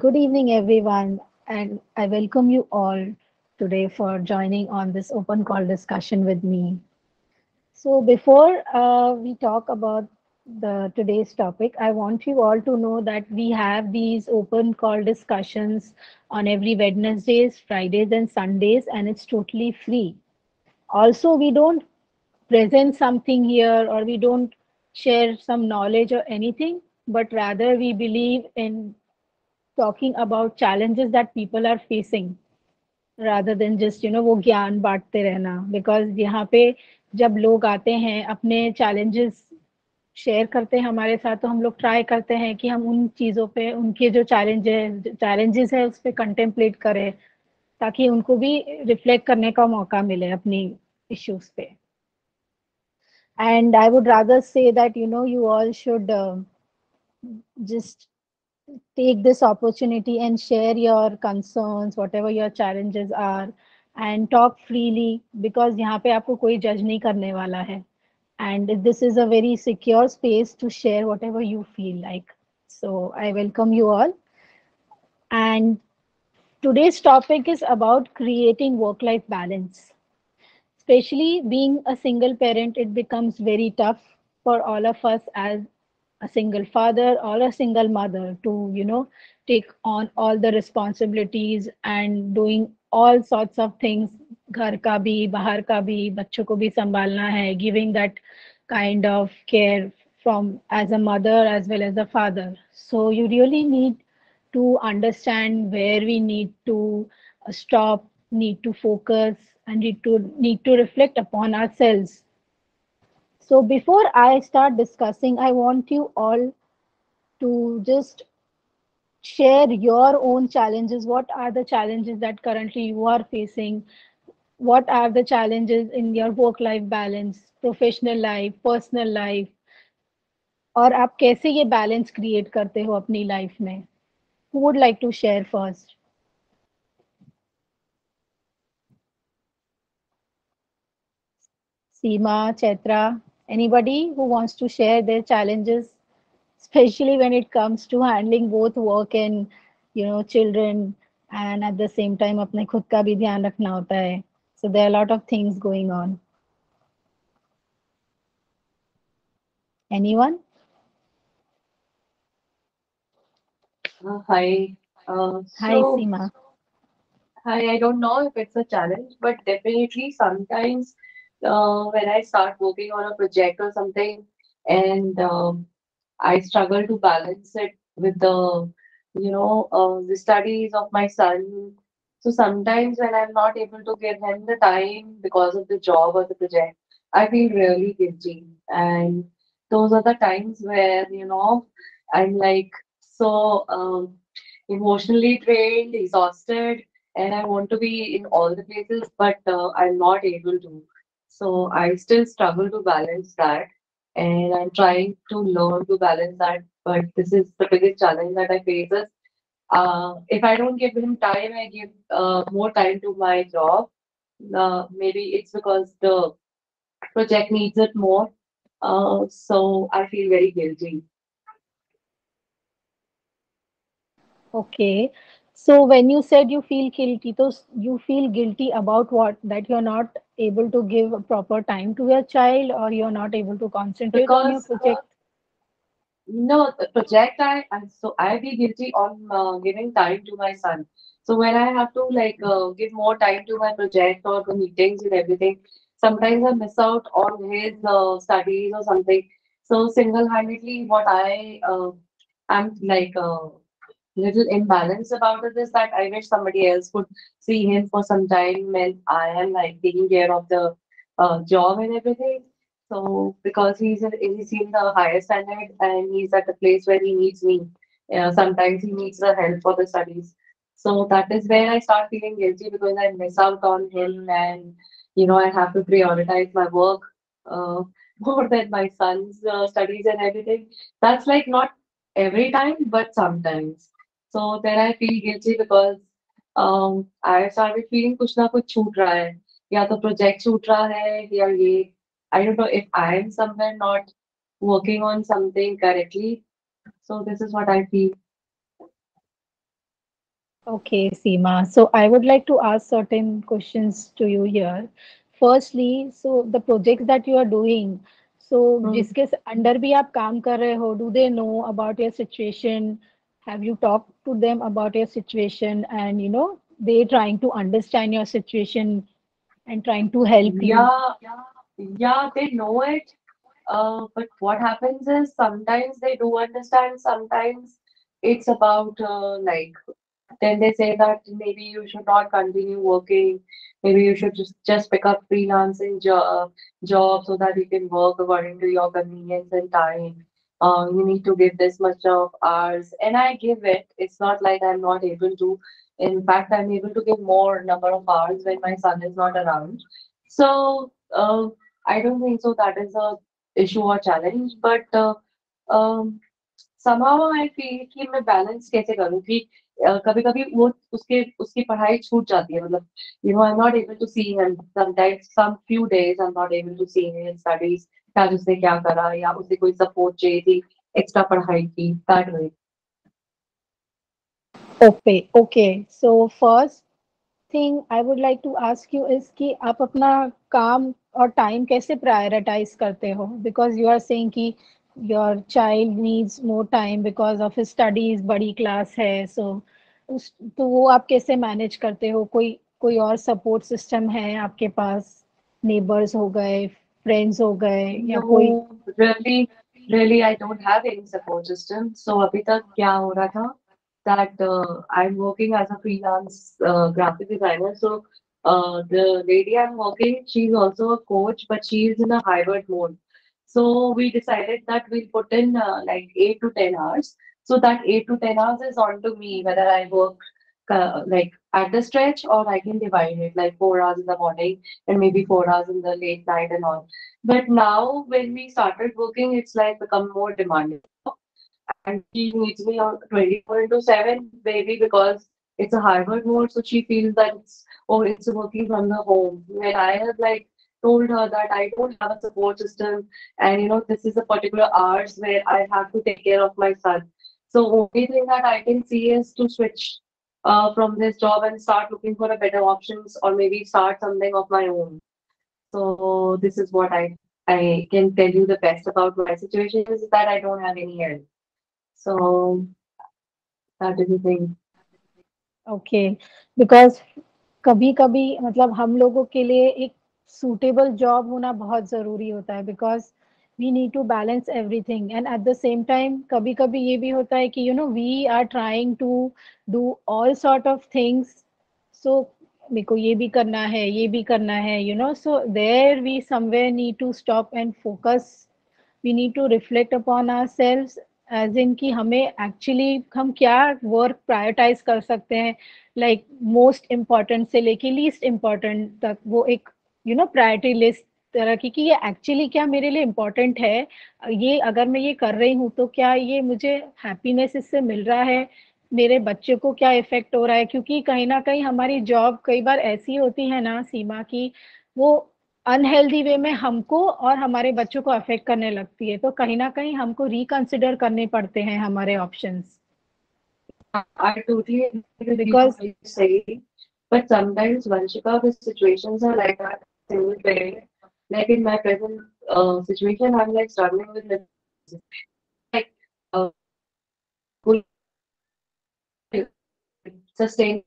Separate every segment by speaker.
Speaker 1: Good evening, everyone, and I welcome you all today for joining on this open call discussion with me. So, before uh, we talk about the today's topic, I want you all to know that we have these open call discussions on every Wednesdays, Fridays, and Sundays, and it's totally free. Also, we don't present something here or we don't share some knowledge or anything, but rather we believe in talking about challenges that people are facing rather than just you know वो ज्ञान बांटते रहना because यहाँ पे जब लोग आते हैं अपने challenges शेयर करते हैं हमारे साथ तो हम लोग ट्राई करते हैं कि हम उन चीज़ों पे उनके जो चैलेंजेस चैलेंजेस है उस पर कंटेम्पलेट करें ताकि उनको भी रिफ्लेक्ट करने का मौका मिले अपनी इश्यूज़ पे i would rather say that you know you all should uh, just take this opportunity and share your concerns whatever your challenges are and talk freely because यहाँ पे आपको कोई judge नहीं करने वाला है and this is a very secure space to share whatever you feel like so I welcome you all and today's topic is about creating work-life balance especially being a single parent it becomes very tough for all of us as a single father or a single mother to you know take on all the responsibilities and doing all sorts of things घर का भी बाहर का भी बच्चों को भी संभालना है giving that kind of care from as a mother as well as a father so you really need to understand where we need to stop need to focus and need to need to reflect upon ourselves So before I start discussing, I want you all to just share your own challenges. What are the challenges that currently you are facing? What are the challenges in your work-life balance, professional life, personal life? Or how do you create create करते हो life? Life who would like to share first? Seema, Chaitra. anybody who wants to share their challenges, especially when it comes to handling both work and you know children, and at the same time अपने खुद का भी ध्यान रखना होता है. So there are a lot of things going on. Anyone?
Speaker 2: Uh, hi. Uh,
Speaker 1: Hi,
Speaker 2: so,
Speaker 1: Seema.
Speaker 2: hi, I don't know if it's a challenge, but definitely sometimes uh, when I start working on a project or something, and um, I struggle to balance it with the, you know, uh, the studies of my son. So sometimes when I'm not able to give him the time because of the job or the project, I feel really guilty. And those are the times where, you know, I'm like so um, emotionally drained, exhausted, and I want to be in all the places, but uh, I'm not able to. So I still struggle to balance that, and I'm trying to learn to balance that. But this is the biggest challenge that I face is uh, if I don't give him time, I give uh, more time to my job. Uh, maybe it's because the project needs it more. Uh, so I feel very guilty.
Speaker 1: Okay. So when you said you feel guilty, so you feel guilty about what? That you're not able to give a proper time to your child or you're not able to concentrate on your
Speaker 2: Because uh,
Speaker 1: project?
Speaker 2: No, the project I, I so I be guilty on uh, giving time to my son. So when I have to like uh, give more time to my project or the meetings and everything, sometimes I miss out on his uh, studies or something. So single-handedly, what I uh, am like uh, little imbalance about it is that I wish somebody else could see him for some time when I am like taking care of the uh, job and everything. So because he's in, he's in the higher standard and he's at the place where he needs me. Sometimes he needs the help for the studies. So that is where I start feeling guilty because I miss out on him and you know I have to prioritize my work uh, more than my son's uh, studies and everything. That's like not every time, but sometimes. So then I feel guilty because um, I started feeling कुछ ना कुछ छूट रहा है या तो project छूट रहा है या ये I don't know if I am somewhere not working on something correctly. So this is what I feel.
Speaker 1: Okay, Seema. So I would like to ask certain questions to you here. Firstly, so the projects that you are doing, so
Speaker 2: Hmm.
Speaker 1: जिसके under भी आप काम कर रहे हो, do they know about your situation? Have you talked to them about your situation and you know they trying to understand your situation and trying to help you?
Speaker 2: Yeah, yeah, they know it. Uh, but what happens is sometimes they do understand, sometimes it's about uh, like then they say that maybe you should not continue working. Maybe you should just just pick up freelancing job job so that you can work according to your convenience and time Uh, you need to give this much of hours, and I give it. It's not like I'm not able to. In fact, I'm able to give more number of hours when my son is not around. So uh, I don't think so. That is a issue or challenge, but uh, um, somehow I feel कि मैं balance कैसे करूँ कि कभी कभी वो उसके उसकी पढ़ाई छूट जाती है मतलब you know I'm not able to see him sometimes some few days I'm not able to see him in studies आज उसने क्या करा या उसे कोई सपोर्ट चाहिए थी एक्स्ट्रा पढ़ाई की that way.
Speaker 1: Okay, okay. So first thing I would like to ask you is कि आप अपना काम और टाइम कैसे प्रायोरिटाइज करते हो? बिकॉज़ यू आर सेइंग कि your child needs more time because of studies बड़ी क्लास है सो उस तो वो आप कैसे मैनेज करते हो? कोई कोई और सपोर्ट सिस्टम है आपके पास? नेबर्स हो गए फ्रेंड्स हो गए या कोई
Speaker 2: no really really I don't have any support system so अभी तक क्या हो रहा था that uh, I'm working as a freelance uh, graphic designer. So uh, the lady I'm working, she's also a coach, but she's in a hybrid mode. So we decided that we'll put in uh, like eight to ten hours. So that eight to ten hours is on to me whether I work uh, like at the stretch or I can divide it like four hours in the morning and maybe four hours in the late night and all. But now when we started working, it's like become more demanding. And she needs me on 24 into 7 maybe because it's a hybrid mode so she feels that it's oh it's working from the home. When i have like told her that i don't have a support system and you know this is a particular hours where i have to take care of my son. So only thing that i can see is to switch uh, from this job and start looking for a better options or maybe start something of my own so this is what i i can tell you the best about my situation is that i don't have any help so that is the thing.
Speaker 1: Okay because कभी कभी मतलब हम लोगों के लिए एक suitable job होना बहुत ज़रूरी होता है because We need to balance everything and at the same time कभी कभी ये भी होता है कि you know we are trying to do all sort of things so मेरे को ये भी करना है, ये भी करना है you know so there we somewhere need to stop and focus we need to reflect upon ourselves as in कि हमें एक्चुअली हम क्या वर्क प्रायोरिटाइज कर सकते हैं लाइक मोस्ट इंपॉर्टेंट से लेके लीस्ट इंपॉर्टेंट तक वो एक यू नो प्रायोरिटी लिस्ट तरह की कि ये एक्चुअली क्या मेरे लिए इम्पोर्टेंट है? ये अगर मैं ये कर रही हूँ तो क्या ये मुझे हैप्पीनेस इससे मिल रहा है? मेरे बच्चे को क्या इफ़ेक्ट हो रहा है? क्योंकि कहीं ना कहीं हमारी जॉब कई बार ऐसी होती है ना सीमा की वो अनहेल्दी वे में हमको और हमारे बच्चों को अफेक्ट करने लगती है। तो कहीं ना कहीं हमको रिकंसिडर करने पड़ते हैं हमारे options
Speaker 2: I totally agree with you say, but sometimes Vanshika, the situations are like that. Parent, like in my present uh, situation, I'm like struggling with it. like uh, sustain.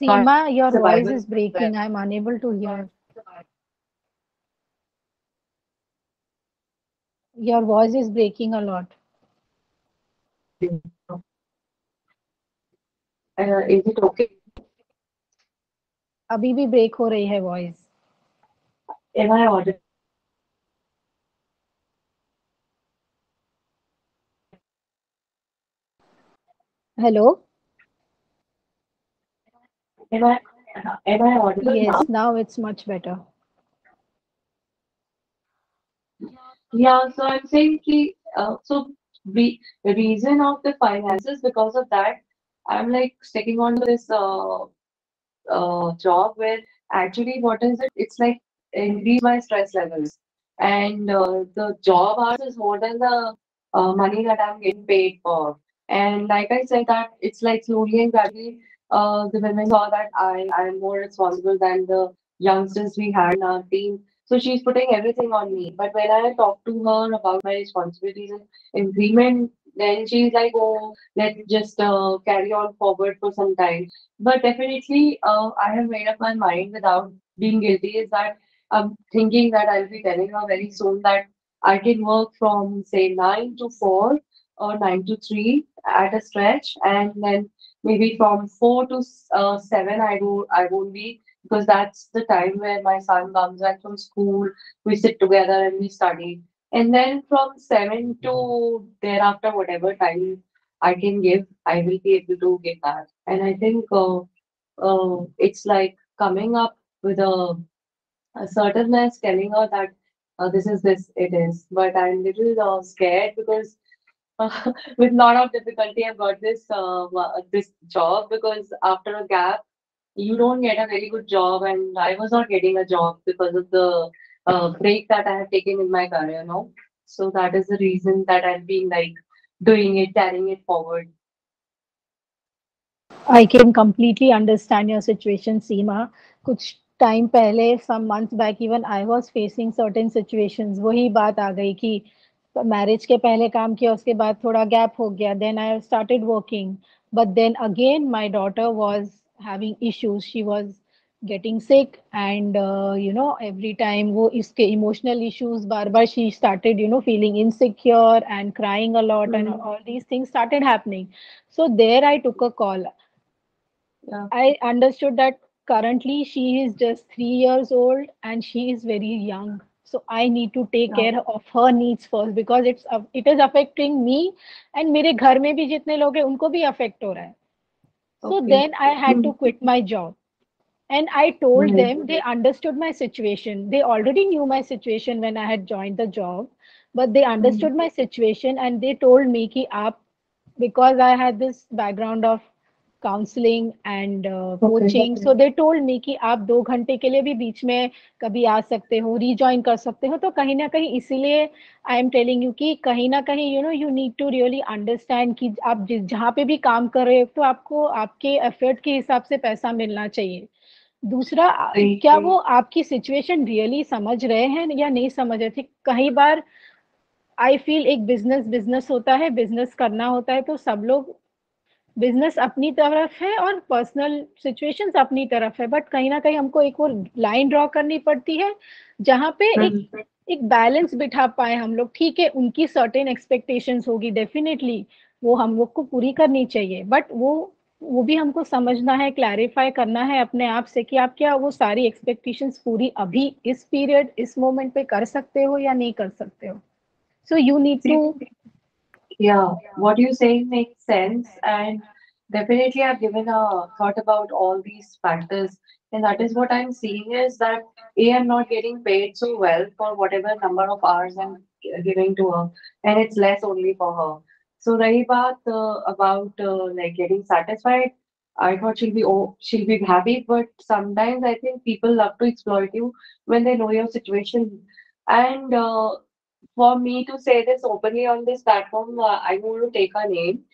Speaker 1: Seema, your
Speaker 2: survival.
Speaker 1: voice is breaking. I'm unable to hear. Your voice is breaking a lot.
Speaker 2: Uh, is it okay?
Speaker 1: अभी भी break हो रही है voice
Speaker 2: Am I audible?
Speaker 1: Hello
Speaker 2: Am I am I audible now?
Speaker 1: Yes now it's much better
Speaker 2: Yeah, so I'm saying ki, uh, so the reason of the finances because of that, I'm like sticking on to this uh, uh, job where actually what is it? It's like increase my stress levels, and uh, the job hours is more than the uh, money that I'm getting paid for. And like I said, that it's like slowly and gradually, uh, the women saw that I I am more responsible than the youngsters we had in our team. So she's putting everything on me. But when I talk to her about my responsibilities and agreement, then she's like, "Oh, let's just uh, carry on forward for some time." But definitely, uh, I have made up my mind without being guilty. Is that I'm thinking that I'll be telling her very soon that I can work from say nine to four or nine to three at a stretch, and then maybe from four to uh, seven I do I won't be because that's the time where my son comes back from school. We sit together and we study, and then from seven to thereafter, whatever time I can give, I will be able to give that. And I think uh, uh, it's like coming up with a, a assertiveness, telling her that uh, this is this it is. But I'm little uh, scared because uh, with lot of difficulty I've got this uh, this job because after a gap you don't get a very good job and I was not getting a job because of the uh, break that I have taken in my career no so that is the reason that I've been like doing it carrying it forward
Speaker 1: I can completely understand your situation, Seema. कुछ time पहले some months back even I was facing certain situations. वही बात आ गई कि marriage के पहले काम किया उसके बाद थोड़ा गैप हो गया then I started working but then again my daughter was having issues she was getting sick and uh, you know every time wo iske emotional issues bar bar she started you know feeling insecure and crying a lot mm-hmm.
Speaker 2: and
Speaker 1: all these things started happening so there i took a call
Speaker 2: yeah.
Speaker 1: i understood that currently she is just 3 years old and she is very young so i need to take
Speaker 2: yeah.
Speaker 1: care of her needs first because it's it is affecting me and mere ghar mein bhi jitne log hai unko bhi affect ho raha hai so
Speaker 2: okay.
Speaker 1: then i had to
Speaker 2: mm-hmm.
Speaker 1: quit my job and I told
Speaker 2: mm-hmm.
Speaker 1: them they understood my situation. They already knew my situation when I had joined the job, but they understood
Speaker 2: mm,
Speaker 1: understood my situation and they told me कि आप because I had this background of counseling and uh,
Speaker 2: okay
Speaker 1: coaching so they told me कि आप दो घंटे के लिए भी बीच में कभी आ सकते हो rejoin कर सकते हो तो कहीं ना कहीं इसीलिए आई एम टेलिंग यू कि कहीं ना कहीं you know you need to really understand कि आप जिस जहाँ पे भी काम कर रहे हो तो आपको आपके एफर्ट के हिसाब से पैसा मिलना चाहिए दूसरा क्या वो आपकी सिचुएशन रियली समझ रहे हैं या नहीं समझ रहे थे? कई बार आई फील एक बिज़नेस बिज़नेस होता है बिज़नेस करना होता है तो सब लोग बिज़नेस अपनी तरफ़ है और पर्सनल सिचुएशंस अपनी तरफ़ है बट कहीं ना कहीं हमको एक और लाइन ड्रॉ करनी पड़ती है जहाँ पे एक
Speaker 2: mm,
Speaker 1: एक बैलेंस बिठा पाए हम लोग। ठीक है उनकी सर्टेन एक्सपेक्टेशंस होगी डेफिनेटली वो हम लोग को पूरी करनी चाहिए बट वो वो भी हमको समझना है क्लैरिफाई करना है अपने आप से कि आप क्या वो सारी एक्सपेक्टेशंस पूरी अभी इस पीरियड इस मोमेंट पे कर सकते हो या नहीं कर सकते हो so you need
Speaker 2: to Yeah, what you saying makes sense, and definitely I've given a thought about all these factors, and that is what I'm seeing is that A, I'm not getting paid so well for whatever number of hours I'm gi- giving to her, and it's less only for her. So rahi baat uh, about uh, like getting satisfied, I thought she'll be oh she'll be happy, but sometimes I think people love to exploit you when they know your situation, and uh, for me to say this openly on this platform, uh, I want to take her name.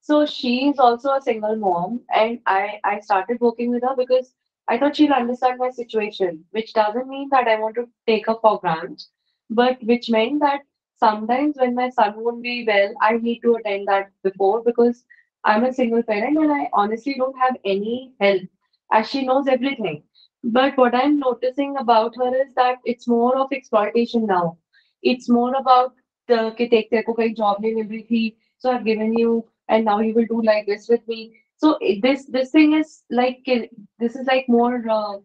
Speaker 2: So she's also a single mom, and I I started working with her because I thought she'll understand my situation, which doesn't mean that I want to take her for granted, but which meant that sometimes when my son won't be well, I need to attend that before because I'm a single parent and I honestly don't have any help, as she knows everything. But what I'm noticing about her is that it's more of exploitation now it's more about the कि देख तेरे को कहीं job नहीं मिल रही थी, so I've given you, and now you will do like this with me. So it- this this thing is like uh, this is like more uh,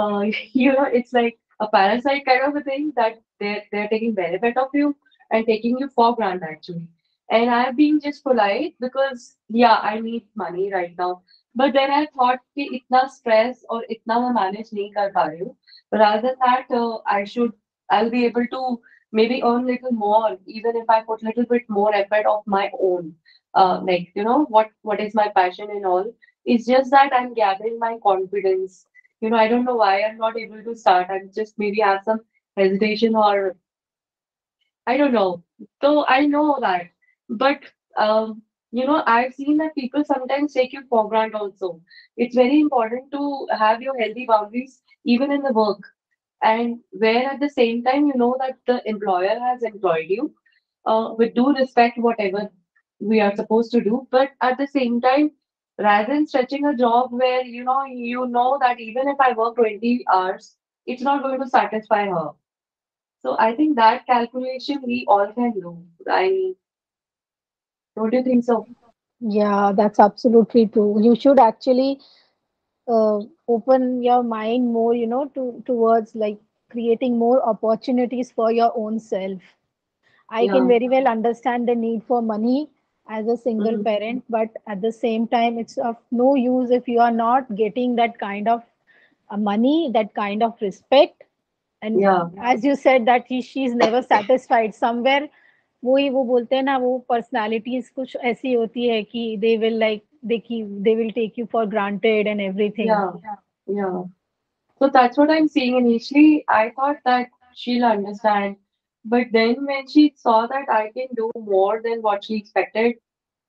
Speaker 2: uh, you know it's like a parasite kind of a thing that they're they're taking benefit of you and taking you for granted actually. And I've been just polite because yeah I need money right now. But then I thought कि इतना stress और इतना मैं manage नहीं कर पा रही हूँ. Rather than that, uh, I should I'll be able to maybe earn little more even if i put little bit more effort of my own uh, like you know what what is my passion and all it's just that i'm gathering my confidence you know i don't know why i'm not able to start i'm just maybe have some hesitation or i don't know so i know that but um you know, I've seen that people sometimes take you for granted also. It's very important to have your healthy boundaries even in the work. And where at the same time you know that the employer has employed you, uh, with due respect whatever we are supposed to do, but at the same time, rather than stretching a job where you know you know that even if I work 20 hours, it's not going to satisfy her. So I think that calculation we all can do. I don't you think so?
Speaker 1: Yeah, that's absolutely true. You should actually uh, open your mind more, you know, to towards like creating more opportunities for your own self. I can very well understand the need for money as a single
Speaker 2: Mhm.
Speaker 1: parent, but at the same time, it's of no use if you are not getting that kind of uh, money, that kind of respect And
Speaker 2: Yeah.
Speaker 1: as you said that he she's never satisfied. Somewhere वही वो बोलते हैं ना वो personalities कुछ ऐसी होती है कि दे विल लाइक दे की they will take you for granted and everything
Speaker 2: Yeah. Yeah. So that's what I'm seeing. Initially, I thought that she'll understand. But then when she saw that I can do more than what she expected,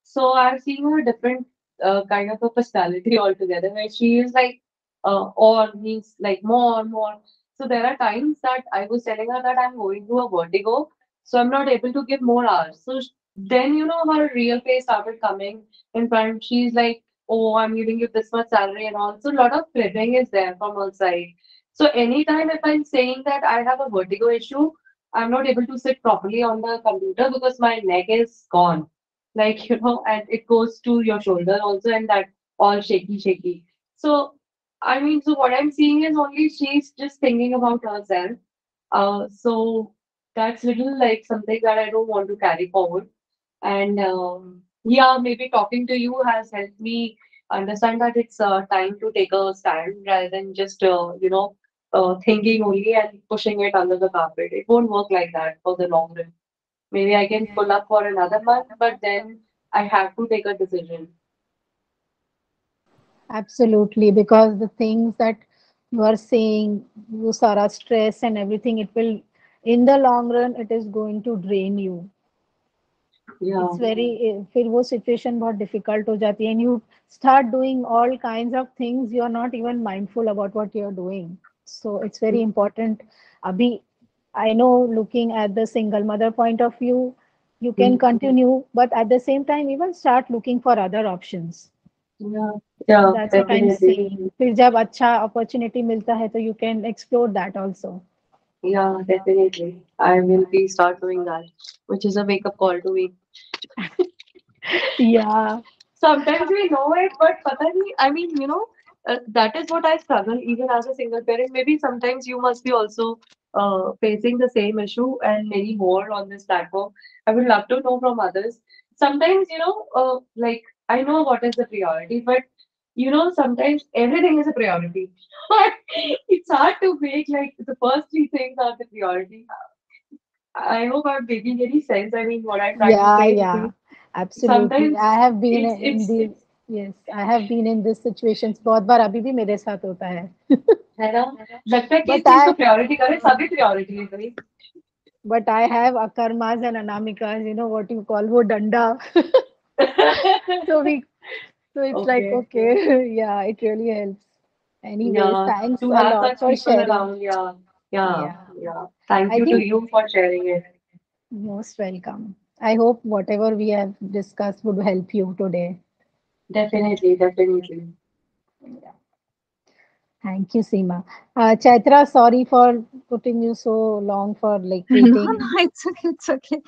Speaker 2: so I've seen her different uh, kind of a personality altogether, where she is like, uh, or means like more, more. So there are times that I was telling her that I'm going through a vertigo, so I'm not able to give more hours. So then, you know, her real face started coming in front. She's like, oh, I'm giving you this much salary and all. So a lot of cribbing is there from her side. So anytime if I'm saying that I have a vertigo issue, I'm not able to sit properly on the computer because my neck is gone. Like, you know, and it goes to your shoulder also, and that all shaky, shaky. So, I mean, so what I'm seeing is only she's just thinking about herself. Uh, so that's little like something that I don't want to carry forward. And um, yeah, maybe talking to you has helped me understand that it's uh, time to take a stand rather than just, uh, you know, uh, thinking only and pushing it under the carpet. It won't work like that for the long run. Maybe I can pull up for another month, but then I have to take a decision
Speaker 1: absolutely because the things that you are saying you sara stress and everything it will in the long run it is going to drain you
Speaker 2: Yeah,
Speaker 1: it's very eh, फिर वो situation बहुत difficult हो जाती है and you start doing all kinds of things you are not even mindful about what you are doing so it's very important abhi I know looking at the single mother point of view you can
Speaker 2: Mhm.
Speaker 1: continue but at the same time even start looking for other options
Speaker 2: yeah, yeah,
Speaker 1: that's what I'm
Speaker 2: definitely.
Speaker 1: saying फिर जब अच्छा opportunity मिलता है तो you can explore that also
Speaker 2: Yeah, definitely. I will be start doing that, which is a wake-up call to me.
Speaker 1: yeah
Speaker 2: Sometimes we know it, but pata nahi, I mean, you know, uh, that is what I struggle even as a single parent. Maybe sometimes you must be also uh, facing the same issue and many more on this platform. I would love to know from others. Sometimes, you know, uh, like I know what is the priority, but you know, sometimes everything is a priority. It's hard to make like the first three things are the priority. I hope I'm making any sense. I mean, what I'm trying to
Speaker 1: Yeah,
Speaker 2: say
Speaker 1: yeah,
Speaker 2: because
Speaker 1: absolutely.
Speaker 2: sometimes
Speaker 1: I have been
Speaker 2: it's
Speaker 1: in
Speaker 2: it's
Speaker 1: these, yes, I have been in these situations. बहुत बार अभी भी मेरे साथ होता है.
Speaker 2: है ना लगता है कि इस
Speaker 1: But
Speaker 2: चीज को
Speaker 1: I,
Speaker 2: प्रायोरिटी करें सभी प्रायोरिटी है कहीं
Speaker 1: but I have akarmas and anamikas, you know what you call वो डंडा. So we, so it's like
Speaker 2: okay
Speaker 1: okay, yeah, it really helps. Anyways,
Speaker 2: yeah
Speaker 1: thanks
Speaker 2: to
Speaker 1: a
Speaker 2: have
Speaker 1: lot for sharing.
Speaker 2: around yeah yeah
Speaker 1: Yeah,
Speaker 2: yeah thank
Speaker 1: I
Speaker 2: you to you for sharing it
Speaker 1: most welcome. I hope whatever we have discussed would help you today.
Speaker 2: definitely definitely
Speaker 1: Yeah. Thank you, Seema. Uh, Chaitra, sorry for putting you so long for like
Speaker 3: No, no, it's okay, it's okay.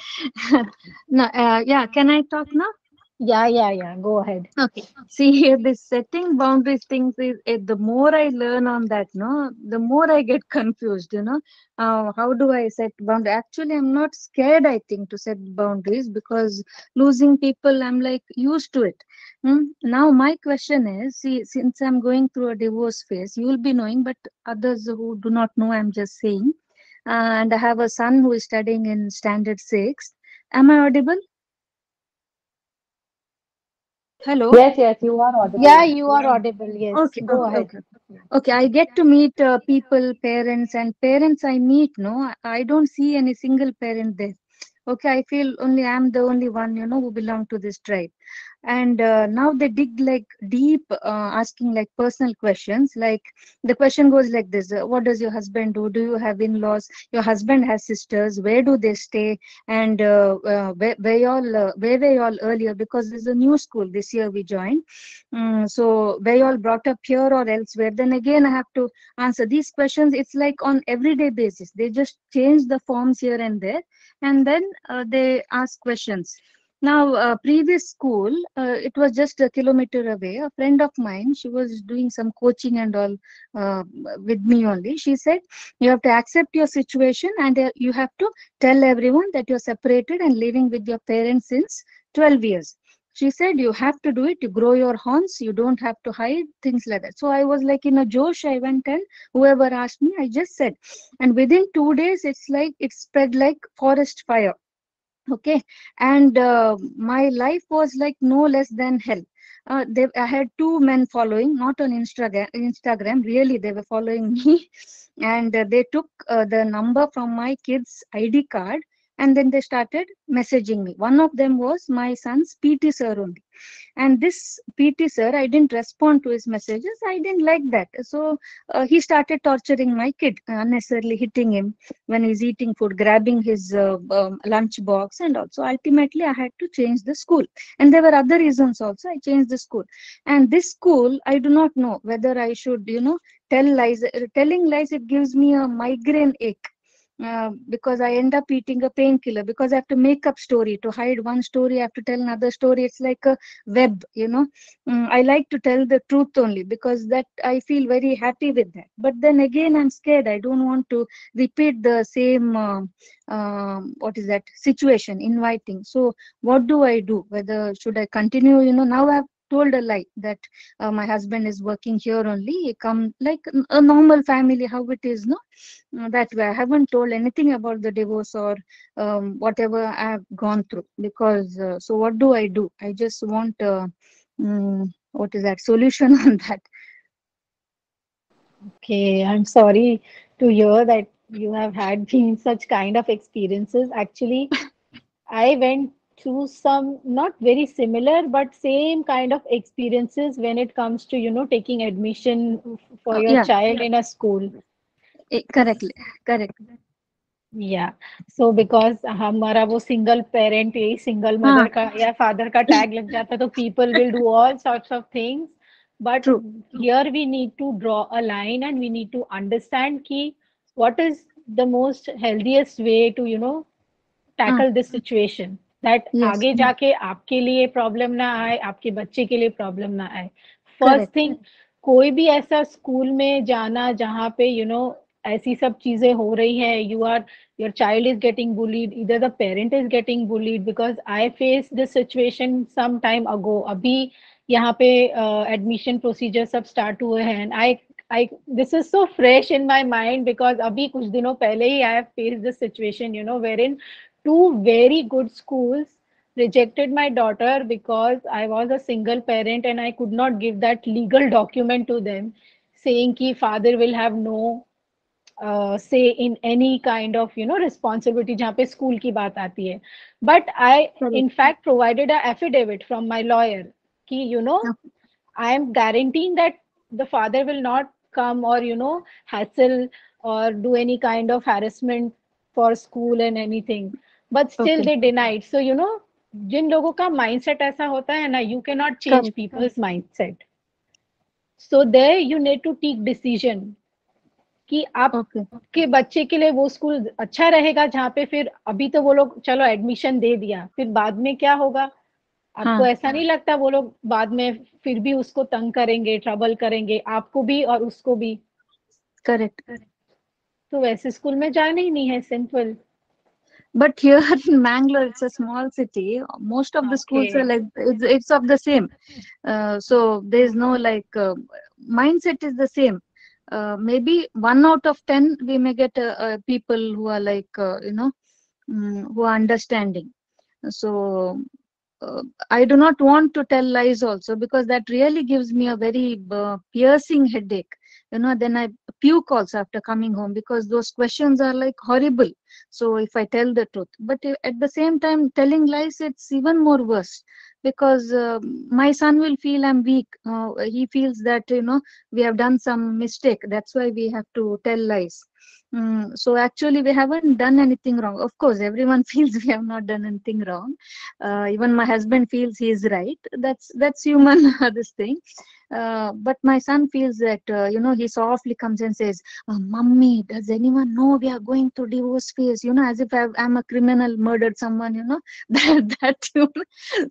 Speaker 3: No, uh, yeah, can I talk now?
Speaker 1: Yeah, yeah, yeah. Go ahead.
Speaker 3: Okay. See here, this setting boundaries things is eh, the more I learn on that, no, the more I get confused. You know, uh, how do I set boundaries? Actually, I'm not scared. I think to set boundaries because losing people, I'm like used to it. Hmm? Now my question is, see, since I'm going through a divorce phase, you will be knowing, but others who do not know, I'm just saying. and I have a son who is studying in standard six. Am I audible? Hello.
Speaker 2: yes yes you are audible.
Speaker 1: Yeah, you are audible. Yes,
Speaker 3: Okay,
Speaker 1: go
Speaker 3: okay,
Speaker 1: ahead.
Speaker 3: okay. Okay, I get to meet uh, people, parents, and parents I meet, no, I I don't see any single parent there. okay i feel only i'm the only one you know who belong to this tribe and uh, now they dig like deep uh, asking like personal questions. Like the question goes like this uh, what does your husband do? Do you have in-laws? Your husband has sisters. Where do they stay? And uh, uh, where, where y'all uh, where were y'all earlier? Because there's a new school. This year we joined. Mm, so were y'all brought up here or elsewhere? Then again i have to answer these questions. It's like on everyday basis. They just change the forms here and there. And then they ask questions now uh, previous school uh, it was just a kilometer away. A friend of mine she was doing some coaching and all uh, with me only. She said you have to accept your situation and uh, you have to tell everyone that you're separated and living with your parents since 12 years. She said you have to do it. You grow your horns. You don't have to hide things like that. So i was like in a josh. I went and whoever asked me i just said. And within two days it's like it spread like forest fire okay? And uh, my life was like no less than hell. Uh, they i had two men following not on instagram instagram really they were following me. And uh, they took uh, the number from my kids id card and then they started messaging me. One of them was my son's pt sir only. And this pt sir i didn't respond to his messages. I didn't like that. So uh, he started torturing my kid unnecessarily hitting him when he's eating food grabbing his uh, um, lunch box and also ultimately i had to change the school. And there were other reasons also i changed the school. And this school i do not know whether i should you know tell lies telling lies it gives me a migraine ache uh, because I end up eating a painkiller because I have to make up story to hide one story. I have to tell another story. It's like a web, you know. Mm, I like to tell the truth only because that I feel very happy with that. But then again, I'm scared. I don't want to repeat the same. Uh, um, what is that situation inviting so what do i do whether should i continue you know now i've told a lie that uh, my husband is working here only. He come like a normal family how it is no? Uh, that way i haven't told anything about the divorce or um, whatever i've gone through because uh, so what do i do? I just want uh, mm, what is that solution on that.
Speaker 1: Okay, I'm sorry to hear that you have had been such kind of experiences. Actually, I went through some not very similar but same kind of experiences when it comes to, you know, taking admission for
Speaker 3: Uh,
Speaker 1: your
Speaker 3: yeah
Speaker 1: child in a school.
Speaker 3: eh, correctly correct
Speaker 1: या सो because हमारा वो single parent यही single
Speaker 3: हाँ
Speaker 1: mother का या father का tag लग जाता है तो people will do all sorts of things but
Speaker 3: true
Speaker 1: here we need to draw a line and we need to understand ki what is the most healthiest way to you know
Speaker 3: हाँ
Speaker 1: tackle that
Speaker 3: yes.
Speaker 1: आगे जाके आपके लिए problem ना आए आपके बच्चे के लिए प्रॉब्लम ना आए। फ़र्स्ट थिंग कोई भी ऐसा स्कूल में जाना जहाँ पे यू you नो know, ऐसी सब चीज़ें हो रही है you are your child is getting bullied इधर the parent is getting bullied because i faced this situation some time ago. abhi यहाँ पे एडमिशन प्रोसीजर सब स्टार्ट हुए हैं I I this is so fresh in my mind because अभी कुछ दिनों पहले ही I have face this situation you know where in two very good schools rejected my daughter because I was a single parent and I could not give that legal document to them saying ki father will have no uh, say in any kind of you know responsibility jahan pe school ki baat aati hai. But I in fact provided an affidavit from my lawyer ki you know I am guaranteeing that the father will not come or you know hassle or do any kind of harassment for school and anything. But still they denied. So you know जिन लोगों का mindset ऐसा होता है ना you can not
Speaker 3: change
Speaker 1: people's mindset so there you need to take decision कि आप
Speaker 3: okay.
Speaker 1: के बच्चे के लिए वो स्कूल अच्छा रहेगा जहाँ पे फिर अभी तो वो लोग चलो एडमिशन दे दिया फिर बाद में क्या होगा? आपको
Speaker 3: हाँ।
Speaker 1: ऐसा हाँ. नहीं लगता वो लोग बाद में फिर भी उसको तंग करेंगे ट्रबल करेंगे आपको भी और उसको भी?
Speaker 3: करेक्ट करेक्ट
Speaker 1: तो वैसे स्कूल में जाना ही नहीं है simple
Speaker 3: But here in Mangalore, it's a small city. Most of the schools are like it's, it's of the same. Uh, so there's no like uh, mindset is the same. Uh, maybe one out of ten we may get uh, uh, people who are like uh, you know mm, who are understanding. So uh, I do not want to tell lies also because that really gives me a very uh, piercing headache. You know, then I puke also after coming home because those questions are like horrible. So if i tell the truth but uh, at the same time telling lies it's even more worse because uh, my son will feel i'm weak. Uh, he feels that you know we have done some mistake. That's why we have to tell lies Mm, so actually we haven't done anything wrong. Of course everyone feels we have not done anything wrong. Uh, even my husband feels he is right. That's that's human this thing. Uh, but my son feels that uh, you know he softly comes and says oh, mummy does anyone know we are going through divorce phase? You know as if i am a criminal murdered someone you know that that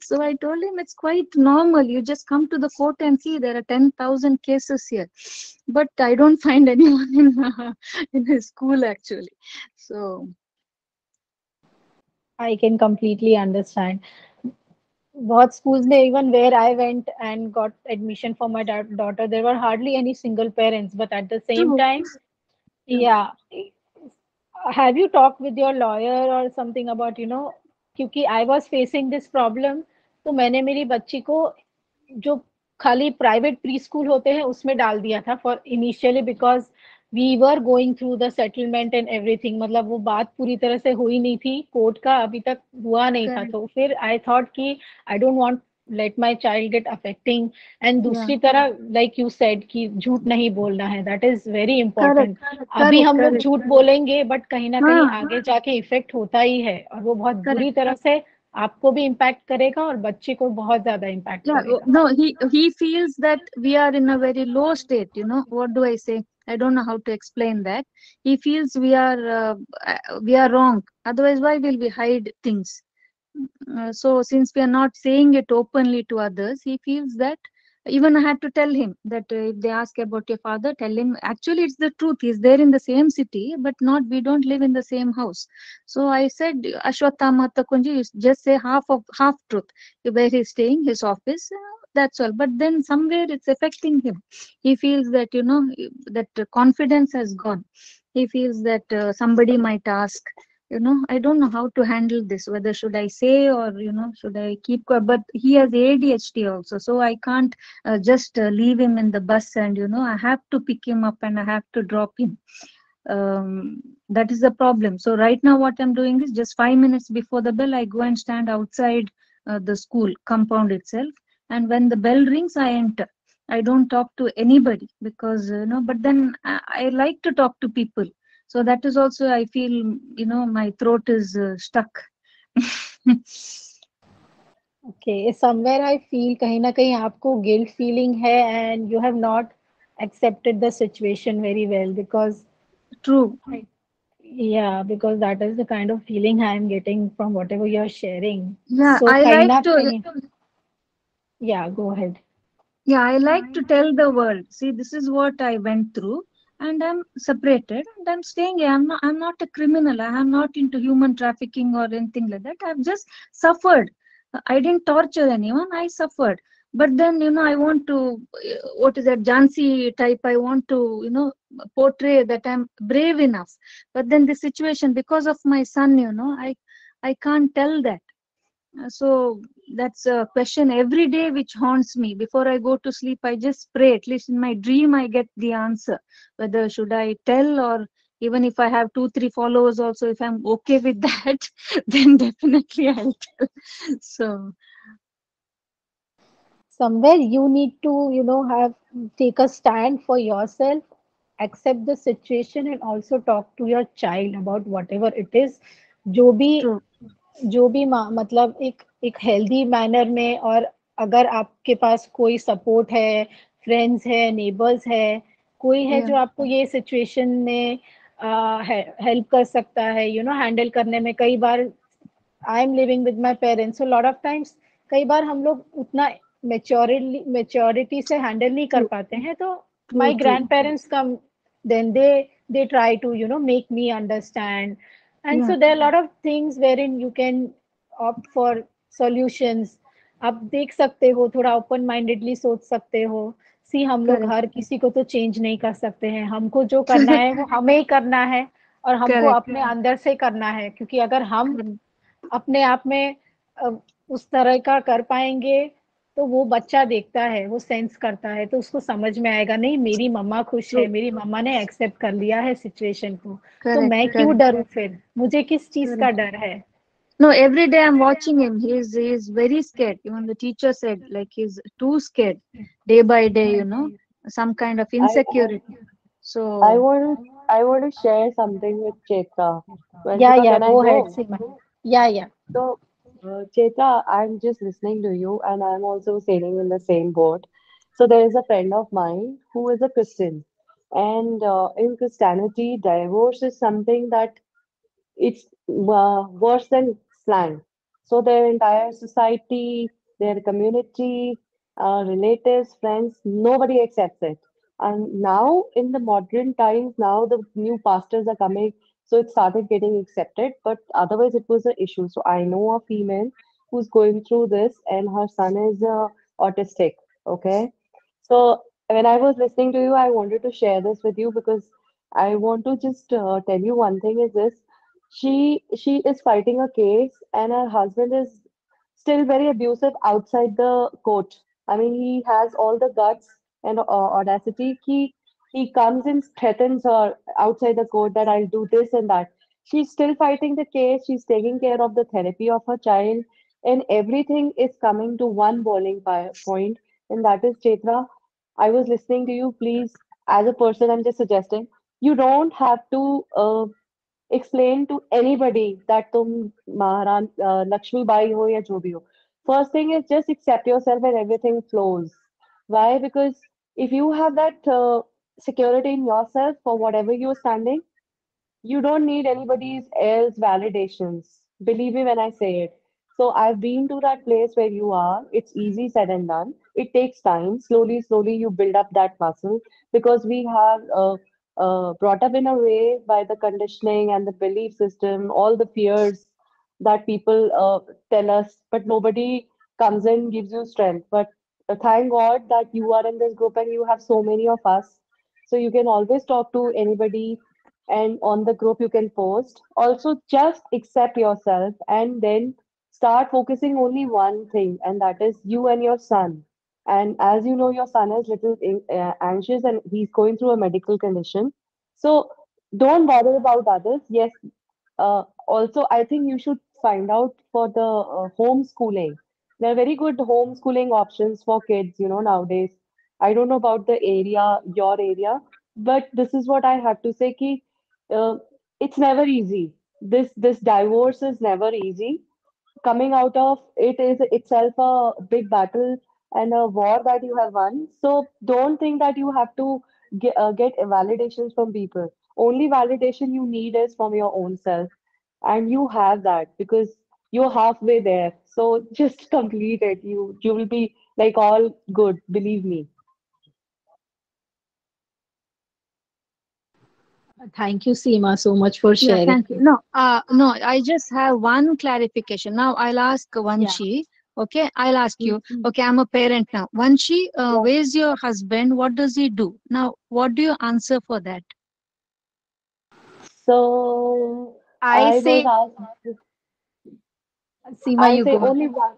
Speaker 3: so i told him it's quite normal. You just come to the court and see there are 10000 cases here. But i don't find anyone in uh, in in his school actually. So
Speaker 1: i can completely understand. बहुत schools में even where I went and got admission for my daughter there were hardly any single parents but at the same time या have you talk with your lawyer और something about you know क्योंकि I was facing this problem तो मैंने मेरी बच्ची को जो खाली प्राइवेट प्री स्कूल होते हैं उसमें डाल दिया था for initially because we were going through the settlement and everything मतलब वो बात पूरी तरह से हुई नहीं थी। कोर्ट का अभी तक हुआ नहीं था। तो फिर आई थॉट कि I don't want let my child get affecting and दूसरी तरह लाइक यू सेड कि झूठ नहीं बोलना है। दैट इज़ वेरी इंपॉर्टेंट अभी हम लोग झूठ बोलेंगे बट कहीं ना कहीं
Speaker 3: हाँ।
Speaker 1: आगे जाके इफ़ेक्ट होता ही है। और वो बहुत बुरी तरह से आपको भी इम्पैक्ट करेगा और बच्चे को बहुत ज़्यादा इम्पैक्ट करेगा।
Speaker 3: oh, no he he feels that we are in a very low state you know. What do i don't know how to explain that. He feels we are uh, we are wrong. Otherwise why will we hide things? Uh, so since we are not saying it openly to others he feels that even i had to tell him that uh, if they ask about your father tell him actually it's the truth. He's there in the same city but not we don't live in the same house. So i said ashwatthama takunji you just say half of half truth. Where he's staying his office that's all. But then somewhere it's affecting him. He feels that you know that confidence has gone. He feels that uh, somebody might ask you know i don't know how to handle this. Whether should i say or you know should i keep quiet? But he has adhd also. So i can't uh, just uh, leave him in the bus and you know i have to pick him up and i have to drop him. Um, that is the problem. So right now what i'm doing is just 5 minutes before the bell i go and stand outside uh, the school compound itself and when the bell rings i enter. I don't talk to anybody because you know but then i, I like to talk to people. So that is also i feel you know my throat is uh, stuck.
Speaker 1: Okay somewhere i feel kahin na kahin aapko guilt feeling hai and you have not accepted the situation very well because
Speaker 3: true.
Speaker 1: I, yeah because that is the kind of feeling i am getting from whatever you're sharing.
Speaker 3: Yeah
Speaker 1: so
Speaker 3: i like to,
Speaker 1: yeah go ahead.
Speaker 3: yeah i like to tell the world. See this is what i went through and i'm separated and i'm staying here. I'm not, I'm not a criminal. I'm not into human trafficking or anything like that. I've just suffered. I didn't torture anyone. I suffered. But then you know i want to uh, what is that Jhansi type i want to you know portray that i'm brave enough. But then the situation because of my son you know i i can't tell that. Uh, So that's a question every day which haunts me. Before I go to sleep, I just pray. At least in my dream, I get the answer. Whether should I tell or even if I have two, three followers also, if I'm okay with that, then definitely I'll tell. So
Speaker 1: somewhere you need to you know have take a stand for yourself accept the situation and also talk to your child about whatever it is जो भी
Speaker 3: true.
Speaker 1: जो भी मा- मतलब एक एक healthy manner में और अगर आपके पास कोई सपोर्ट है फ्रेंड्स है नेबर्स है कोई है
Speaker 3: Yeah.
Speaker 1: जो आपको ये सिचुएशन में हेल्प कर सकता है यू नो हैंडल करने में कई बार I am living with my parents so lot of times कई बार हम लोग उतना मेच्योरिटी मेच्योरिटी से हैंडल नहीं कर पाते हैं तो
Speaker 3: True, grandparents
Speaker 1: grandparents come then they they try to you know make me understand and
Speaker 3: Yeah.
Speaker 1: so there are a lot of things wherein you solutions. आप देख सकते हो थोड़ा ओपन माइंडेडली सोच सकते हो। सी हम लोग हर किसी को तो चेंज नहीं कर सकते हैं। हमको जो करना है वो हमें ही करना है और हमको अपने अंदर से करना है। क्योंकि अगर हम अपने आप में उस तरह का कर पाएँगे तो वो बच्चा देखता है वो सेंस करता है तो उसको समझ में आएगा नहीं मेरी मम्मा खुश है मेरी मम्मा ने एक्सेप्ट कर लिया है सिचुएशन को। तो मैं क्यों डरू फिर? मुझे किस चीज़ का डर है?
Speaker 3: No, every day I'm watching him. He's he's very scared. Even the teacher said like he's too scared day by day, you know, some kind of insecurity. So
Speaker 2: I want to I want to share something with. Vanshika,
Speaker 1: yeah yeah go ahead Seema yeah yeah
Speaker 2: So, uh, Chaitra, I'm just listening to you, and I'm also sailing in the same boat. So, there is a friend of mine who is a Christian, and uh, in Christianity, divorce is something that it's uh, worse than slang. So, their entire society, their community, uh, relatives, friends, nobody accepts it. And now, in the modern times, now the new pastors are coming so it started getting accepted, but otherwise it was an issue. So I know a female who's going through this, and her son is uh, autistic. Okay, so when I was listening to you, I wanted to share this with you because I want to just uh, tell you one thing is this: she she is fighting a case, and her husband is still very abusive outside the court. I mean, he has all the guts and uh, audacity. He he comes and threatens her outside the court that I'll do this and that. She's still fighting the case. She's taking care of the therapy of her child, and everything is coming to one boiling point, and that is Chaitra. I was listening to you. Please, as a person, I'm just suggesting you don't have to uh, explain to anybody that tum Maharan uh, Lakshmi Bai ho ya jo bhi ho. First thing is just accept yourself and everything flows. Why? Because if you have that uh, security in yourself for whatever you're standing, you don't need anybody's else validations. Believe me when I say it. So I've been to that place where you are. It's easy said and done. It takes time. Slowly, slowly, you build up that muscle because we have. Uh, uh, brought up in a way by the conditioning and the belief system, all the fears that people uh, tell us, but nobody comes in gives you strength. But uh, thank God that you are in this group and you have so many of us. So you can always talk to anybody and on the group you can post. Also, just accept yourself and then start focusing only one thing, and that is you and your son. And as you know, your son is little uh, anxious and he's going through a medical condition. So don't bother about others. Yes, uh, also, I think you should find out for the uh, homeschooling. There are very good homeschooling options for kids, you know, nowadays. I don't know about the area, your area, but this is what I have to say, ki, uh, it's never easy. This this divorce is never easy. Coming out of it is itself a big battle and a war that you have won. So don't think that you have to get, uh, get validations from people. Only validation you need is from your own self and you have that because you're halfway there so just complete it you you will be like all good believe me
Speaker 1: thank you Seema so much for
Speaker 3: yeah,
Speaker 1: sharing
Speaker 3: thank you. No, uh, no, I just have one clarification. Now I'll ask Jhansi. Okay, I'll ask you.
Speaker 1: Mhm.
Speaker 3: Okay, I'm a parent now. Jhansi, uh, where's your husband? What does he do? Now, what do you answer for that?
Speaker 2: so
Speaker 1: I
Speaker 2: I
Speaker 1: say Seema
Speaker 2: I say
Speaker 1: go
Speaker 2: only one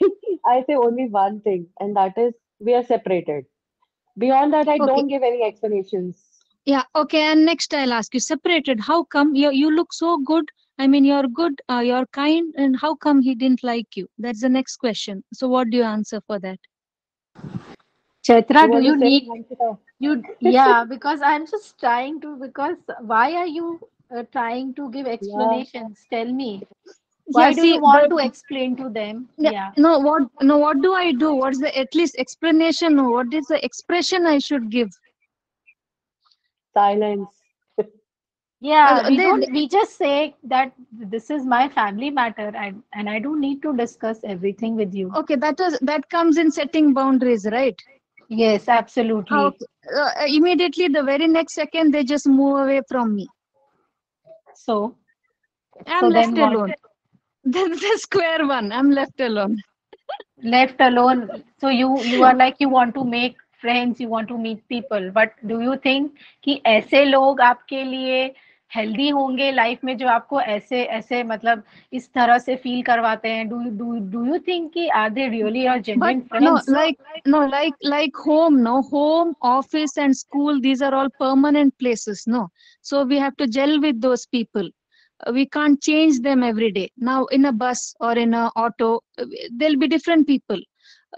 Speaker 2: I say only one thing and that is we are separated beyond that I
Speaker 3: Okay.
Speaker 2: don't give any explanations
Speaker 3: Yeah, okay. And next I'll ask you, separated. How come you you look so good? I mean, you're good, uh, you're kind, and how come he didn't like you? That's the next question. So, what do you answer for that?
Speaker 1: Chaitra do you need you yeah because i'm just trying to because why are you uh, trying to give explanations tell me why
Speaker 3: Yeah,
Speaker 1: do
Speaker 3: see,
Speaker 1: you want
Speaker 3: but
Speaker 1: to explain to them
Speaker 3: yeah,
Speaker 1: yeah
Speaker 3: no, what no, what do I do? What's the at least explanation? What is the expression I should give?
Speaker 2: silence
Speaker 1: yeah
Speaker 3: Uh,
Speaker 1: we
Speaker 3: they,
Speaker 1: don't we just say that this is my family matter and and i don't need to discuss everything with you
Speaker 3: okay, that is that comes in setting boundaries, right?
Speaker 1: yes absolutely
Speaker 3: How uh, immediately the very next second they just move away from me.
Speaker 1: so
Speaker 3: I'm
Speaker 1: so
Speaker 3: left
Speaker 1: then what
Speaker 3: alone. That's the square one. I'm left alone.
Speaker 1: left alone so you you are like you want to make friends you want to meet people but do you think कि ऐसे लोग आपके लिए healthy होंगे life में जो आपको ऐसे ऐसे मतलब इस तरह से फील करवाते हैं do do do you think कि आर दे रियली और genuine
Speaker 3: friends no like like home no home office and school these are all permanent places no so we have to gel with those people Uh, we can't change them every day now in a bus or in a auto uh, there'll be different people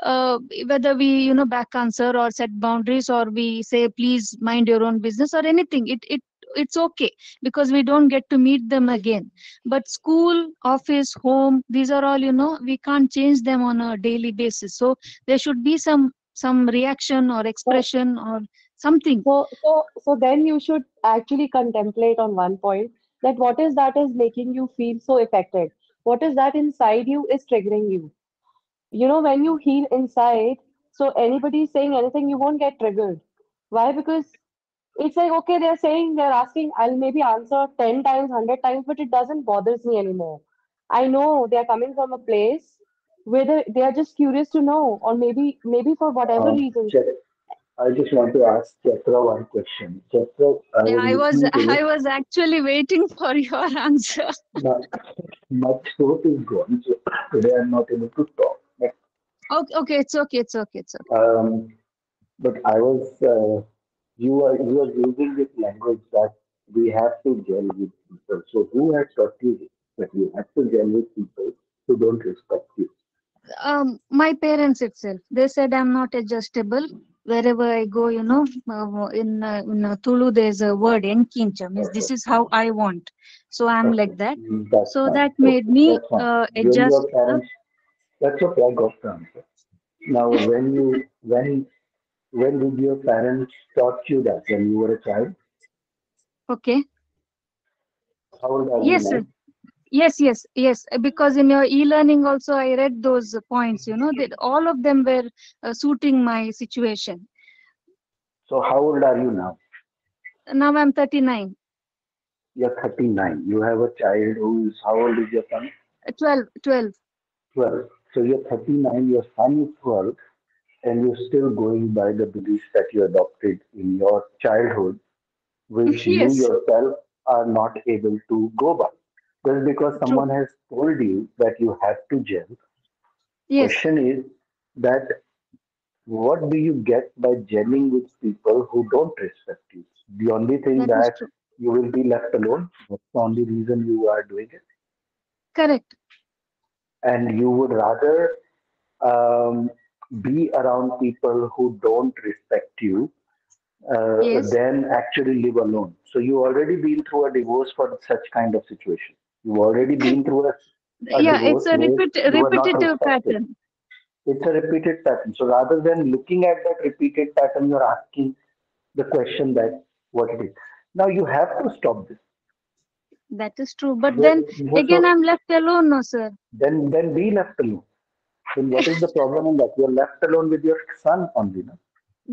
Speaker 3: uh, whether we you know back answer or set boundaries or we say please mind your own business or anything it it it's okay because we don't get to meet them again but school office home these are all you know we can't change them on a daily basis so there should be some some reaction or expression or something
Speaker 2: So, so, so then you should actually contemplate on one point that what is that is making you feel so affected? What is that inside you is triggering you? You know, when you heal inside, so anybody saying anything, you won't get triggered. Why? Because it's like, okay, they're saying, they're asking, I'll maybe answer 10 times, 100 times, but it doesn't bothers me anymore. I know they're coming from a place where they, they are just curious to know, or maybe, maybe for whatever
Speaker 4: Um,
Speaker 2: reason.
Speaker 4: Check. I just want to ask Chitra one question. Chitra, I
Speaker 3: yeah i was i
Speaker 4: you.
Speaker 3: was actually waiting for your answer
Speaker 4: My, my throat is gone, so today I'm not able to talk. But,
Speaker 3: okay okay it's okay it's okay it's okay
Speaker 4: um, but I was, uh, you are you are using this language that we have to gel with people. So who has taught you that you have to gel with people who don't respect you?
Speaker 3: um my parents itself they said i'm not adjustable wherever i go you know uh, in uh, in uh, tulu there's a word enkincha means this is how i want so i'm like that
Speaker 4: mm, that's
Speaker 3: so
Speaker 4: fine.
Speaker 3: that made me uh, adjust
Speaker 4: parents, that's okay. I got answer. Now, when you when when did your parents taught you that? When you were a child?
Speaker 3: okay
Speaker 4: How old are you
Speaker 3: yes
Speaker 4: now?
Speaker 3: yes yes yes uh, because in your e-learning also i read those points you know that all of them were uh, suiting my situation
Speaker 4: So how old are you now?
Speaker 3: now i'm 39
Speaker 4: You're 39. You have a child who is, how old is your son?
Speaker 3: uh, 12 12
Speaker 4: 12. So you're 39, your son is 12, and you're still going by the beliefs that you adopted in your childhood, which you yourself are not able to go by. Just because
Speaker 3: true
Speaker 4: someone has told you that you have to gel,
Speaker 3: yes
Speaker 4: question is that what do you get by gelling with people who don't respect you? The only thing
Speaker 3: that
Speaker 4: that you will be left alone. That's the only reason you are doing it.
Speaker 3: correct
Speaker 4: And you would rather um, be around people who don't respect you uh,
Speaker 3: yes
Speaker 4: than actually live alone. So you already been through a divorce for such kind of situation. You've already been through a, a
Speaker 3: yeah it's a repeat,
Speaker 4: you were not
Speaker 3: repetitive pattern
Speaker 4: It's a repeated pattern. So rather than looking at that repeated pattern, you're asking the question that what it is. Now you have to stop this.
Speaker 3: that is true but
Speaker 4: Then,
Speaker 3: then again
Speaker 4: so
Speaker 3: i'm left alone no sir
Speaker 4: then then be left alone. Then what is the problem in that? You're left alone with your son only. No?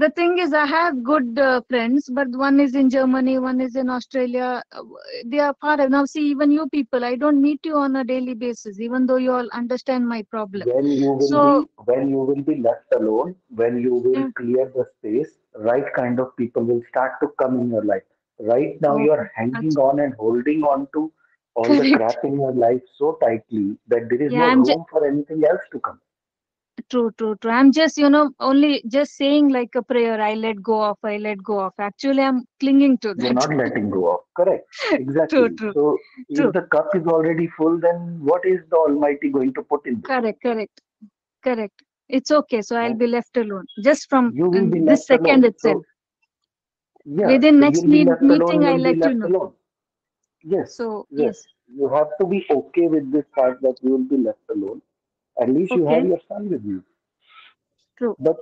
Speaker 3: the thing is i have good uh, friends but one is in germany one is in australia Uh, they are far now see even you people i don't meet you on a daily basis even though you all understand my problem
Speaker 4: When you will
Speaker 3: so
Speaker 4: be when you will be left alone, when you will
Speaker 3: yeah,
Speaker 4: clear the space, right kind of people will start to come in your life. Right now
Speaker 3: okay
Speaker 4: you're hanging on and holding on to all the crap in your life so tightly that there is
Speaker 3: yeah
Speaker 4: no
Speaker 3: i'm
Speaker 4: room for anything else to come.
Speaker 3: True true true. I'm just you know only just saying like a prayer i let go of i let go of. Actually i'm clinging to
Speaker 4: You're not letting go of. Correct. Exactly.
Speaker 3: true.
Speaker 4: So
Speaker 3: true.
Speaker 4: if the cup is already full, then what is the Almighty going to put in
Speaker 3: correct correct. Correct. It's okay. So i'll be left alone. Just from
Speaker 4: You will be
Speaker 3: this second
Speaker 4: alone.
Speaker 3: itself
Speaker 4: So yeah,
Speaker 3: within
Speaker 4: so
Speaker 3: next meet, meeting i
Speaker 4: you'll
Speaker 3: let you know.
Speaker 4: alone. Yes,
Speaker 3: so
Speaker 4: yes.
Speaker 3: yes.
Speaker 4: You have to be okay with this fact that you will be left alone. At least you have your son with you.
Speaker 3: true
Speaker 4: But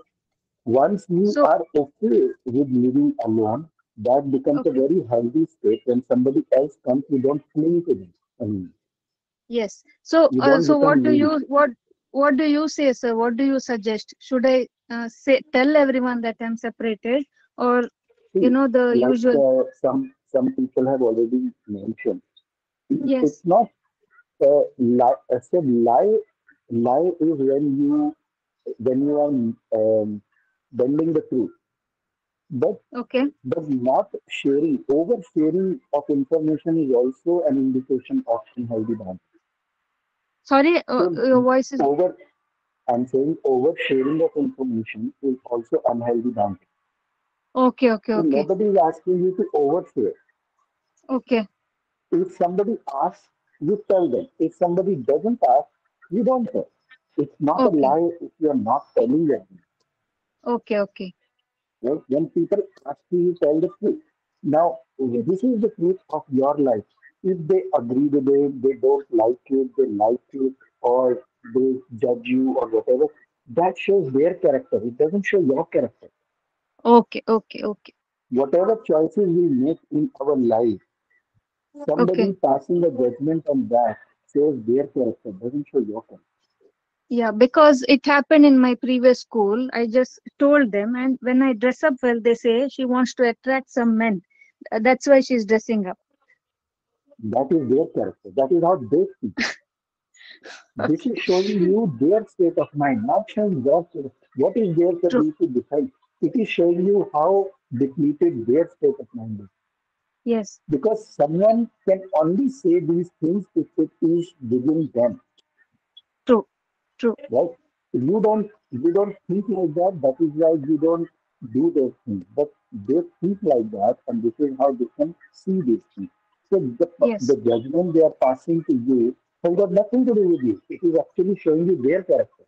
Speaker 4: once you
Speaker 3: so
Speaker 4: are okay with living alone, that becomes a very healthy state. When somebody else comes, you don't cling to them. anymore.
Speaker 3: yes so uh, so what do you what what do you say sir what do you suggest should i uh, say tell everyone that i'm separated or you know the
Speaker 4: like
Speaker 3: usual
Speaker 4: uh, some some people have already mentioned,
Speaker 3: yes
Speaker 4: it's not uh, lie. I said lie. Lie is when you when you are um, bending the truth. But
Speaker 3: Okay.
Speaker 4: but not sharing, over sharing of information is also an indication of unhealthy boundaries.
Speaker 3: Sorry, uh, your voice is
Speaker 4: over, I'm saying over sharing of information is also unhealthy boundary.
Speaker 3: okay. Okay.
Speaker 4: So
Speaker 3: Okay.
Speaker 4: nobody is asking you to overshare.
Speaker 3: Okay.
Speaker 4: If somebody asks, you tell them. If somebody doesn't ask, you don't tell. It's not a lie if you are not telling them.
Speaker 3: Okay. Okay.
Speaker 4: Right? When people ask you, you tell the truth. Now, this is the truth of your life. If they agree with it, they don't like you, they like you, or they judge you or whatever, that shows their character. It doesn't show your character.
Speaker 3: Okay. Okay. Okay.
Speaker 4: Whatever choices we make in our life, somebody
Speaker 3: Okay.
Speaker 4: passing a judgment on that shows their character, doesn't show your character.
Speaker 3: Yeah, because it happened in my previous school. I just told them, and when I dress up well, they say she wants to attract some men. Uh, That's why she's dressing up.
Speaker 4: That is their character. That is how they speak. This is showing you their state of mind, not showing your state. What is their
Speaker 3: True.
Speaker 4: you to decide? It is showing you how depleted their state of mind is.
Speaker 3: Yes.
Speaker 4: Because someone can only say these things if it is within them,
Speaker 3: True. True.
Speaker 4: right? If you don't, you don't think like that, that is why you don't do those things. But they think like that, and this is how they can see these things. So the,
Speaker 3: Yes.
Speaker 4: the judgment they are passing to you has got nothing to do with you. It is actually showing you their character.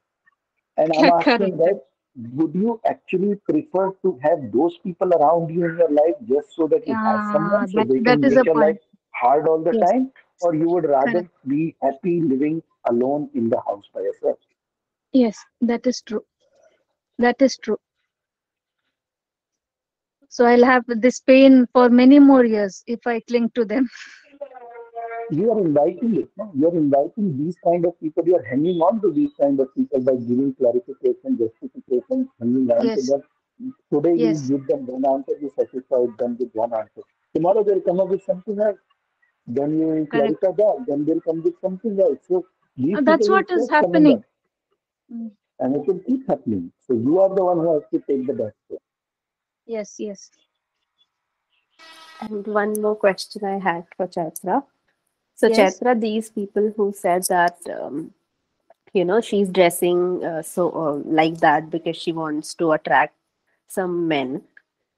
Speaker 4: And I'm asking that would you actually prefer to have those people around you in your life just so that you have someone so
Speaker 3: that,
Speaker 4: they can make your life hard all the
Speaker 3: Yes.
Speaker 4: time? Or you would rather
Speaker 3: Correct.
Speaker 4: be happy living alone in the house by yourself?
Speaker 3: Yes, that is true. That is true. So I'll have this pain for many more years if I cling to them.
Speaker 4: You are inviting it. No? You are inviting these kind of people. You are hanging on to these kind of people by giving clarification, justification, hanging on to
Speaker 3: Yes.
Speaker 4: them. Today you
Speaker 3: Yes.
Speaker 4: give them one answer, you satisfy them with one answer. Tomorrow they'll come up with something else. Then you
Speaker 3: Correct.
Speaker 4: clarify that. Then they'll come with something else. So these
Speaker 3: Uh, That's what is happening. Mm.
Speaker 4: and it will keep happening. So you are the one who has to take the best. step.
Speaker 3: Yes, yes.
Speaker 5: And one more question I had for Chaitra. So,
Speaker 3: Yes.
Speaker 5: Chaitra, these people who said that, um, you know, she's dressing uh, so uh, like that because she wants to attract some men.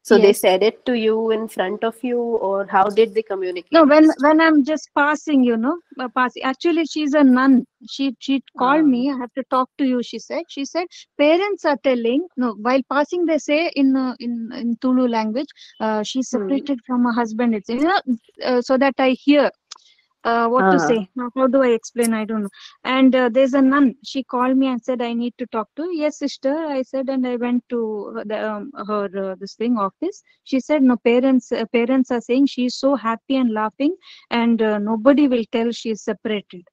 Speaker 5: So they said it to you in front of you, or how did they communicate?
Speaker 3: No, when when I'm just passing, you know, uh, passing. Actually, she's a nun. She she called
Speaker 5: Ah.
Speaker 3: me. I have to talk to you. She said. She said parents are telling. No, while passing, they say in uh, in in Tulu language, uh, she's
Speaker 5: Hmm.
Speaker 3: separated from her husband. It's you know, uh, so that I hear. Uh, what to
Speaker 5: Ah.
Speaker 3: say? Now, how do I explain? I don't know. And uh, there's a nun. She called me and said, "I need to talk to." Yes, sister. I said, and I went to her- the, um, her uh, this thing office. She said, "No, parents uh, parents are saying she's so happy and laughing, and uh, nobody will tell she's separated."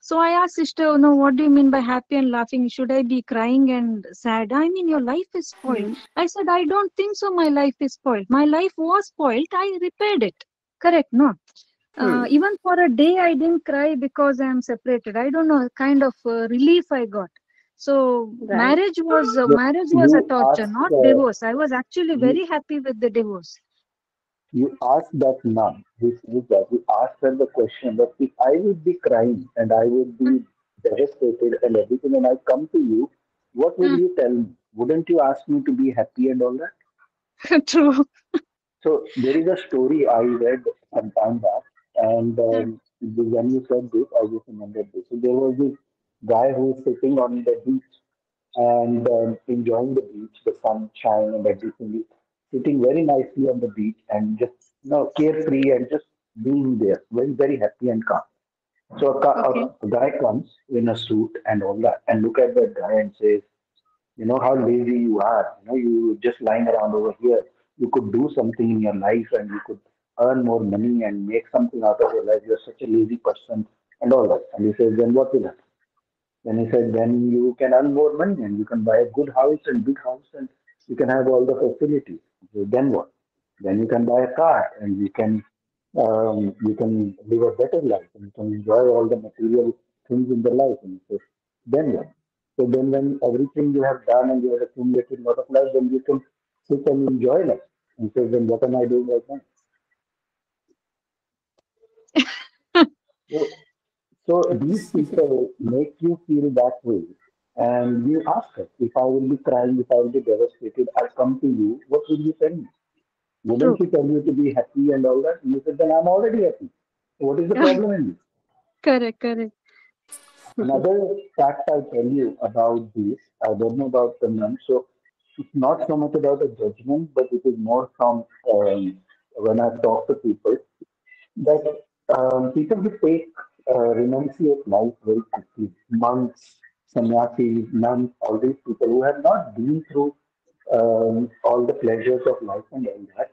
Speaker 3: So I asked sister, "No, what do you mean by happy and laughing? Should I be crying and sad? I mean, your life is spoiled."
Speaker 5: Hmm.
Speaker 3: I said, "I don't think so. My life is spoiled. My life was spoiled. I repaired it. Correct? No." Uh,
Speaker 5: Hmm.
Speaker 3: even for a day i didn't cry because i am separated i don't know kind of uh, relief i got so
Speaker 5: Right.
Speaker 3: marriage was uh, marriage was a torture
Speaker 4: ask
Speaker 3: not divorce i was actually
Speaker 4: you,
Speaker 3: very happy with the divorce
Speaker 4: you asked that nun who says that you asked her the question that if I would be crying and I would be devastated and everything and I come to you, what would
Speaker 3: Mm.
Speaker 4: you tell me? Wouldn't you ask me to be happy and all that?
Speaker 3: true
Speaker 4: So there is a story I read some time back, and um, when you said this, I just remembered this. So there was this guy who was sitting on the beach and um, enjoying the beach, the sunshine and everything. Sitting very nicely on the beach and just you know carefree and just being there, very very happy and calm. So a, ca-
Speaker 3: okay
Speaker 4: a, a guy comes in a suit and all that, and look at that guy and says, you know how lazy you are. You know you just lying around over here. You could do something in your life and you could earn more money and make something out of your life. You're such a lazy person and all that. And he says, then what will happen? Then he said, then you can earn more money and you can buy a good house and big house and you can have all the facilities. So then what? Then you can buy a car and you can um, you can live a better life and you can enjoy all the material things in the life. And says, then what? So then when everything you have done and you have accumulated a lot of life, then you can sit and enjoy life. And says, then what am I doing right now? So, so these people make you feel that way. And you ask her, if I will be crying, if I will be devastated, I come to you, what will you tell me? Wouldn't she tell you to be happy and all that? You said, then I'm already happy. What is the problem in this?
Speaker 3: Correct, correct.
Speaker 4: Another fact I'll tell you about this, I don't know about the men, so it's not so much about a judgment, but it is more from um, when I talk to people that um, people who take uh, renunciate life very quickly, monks, sannyasis, nuns, all these people who have not been through um, all the pleasures of life and all that,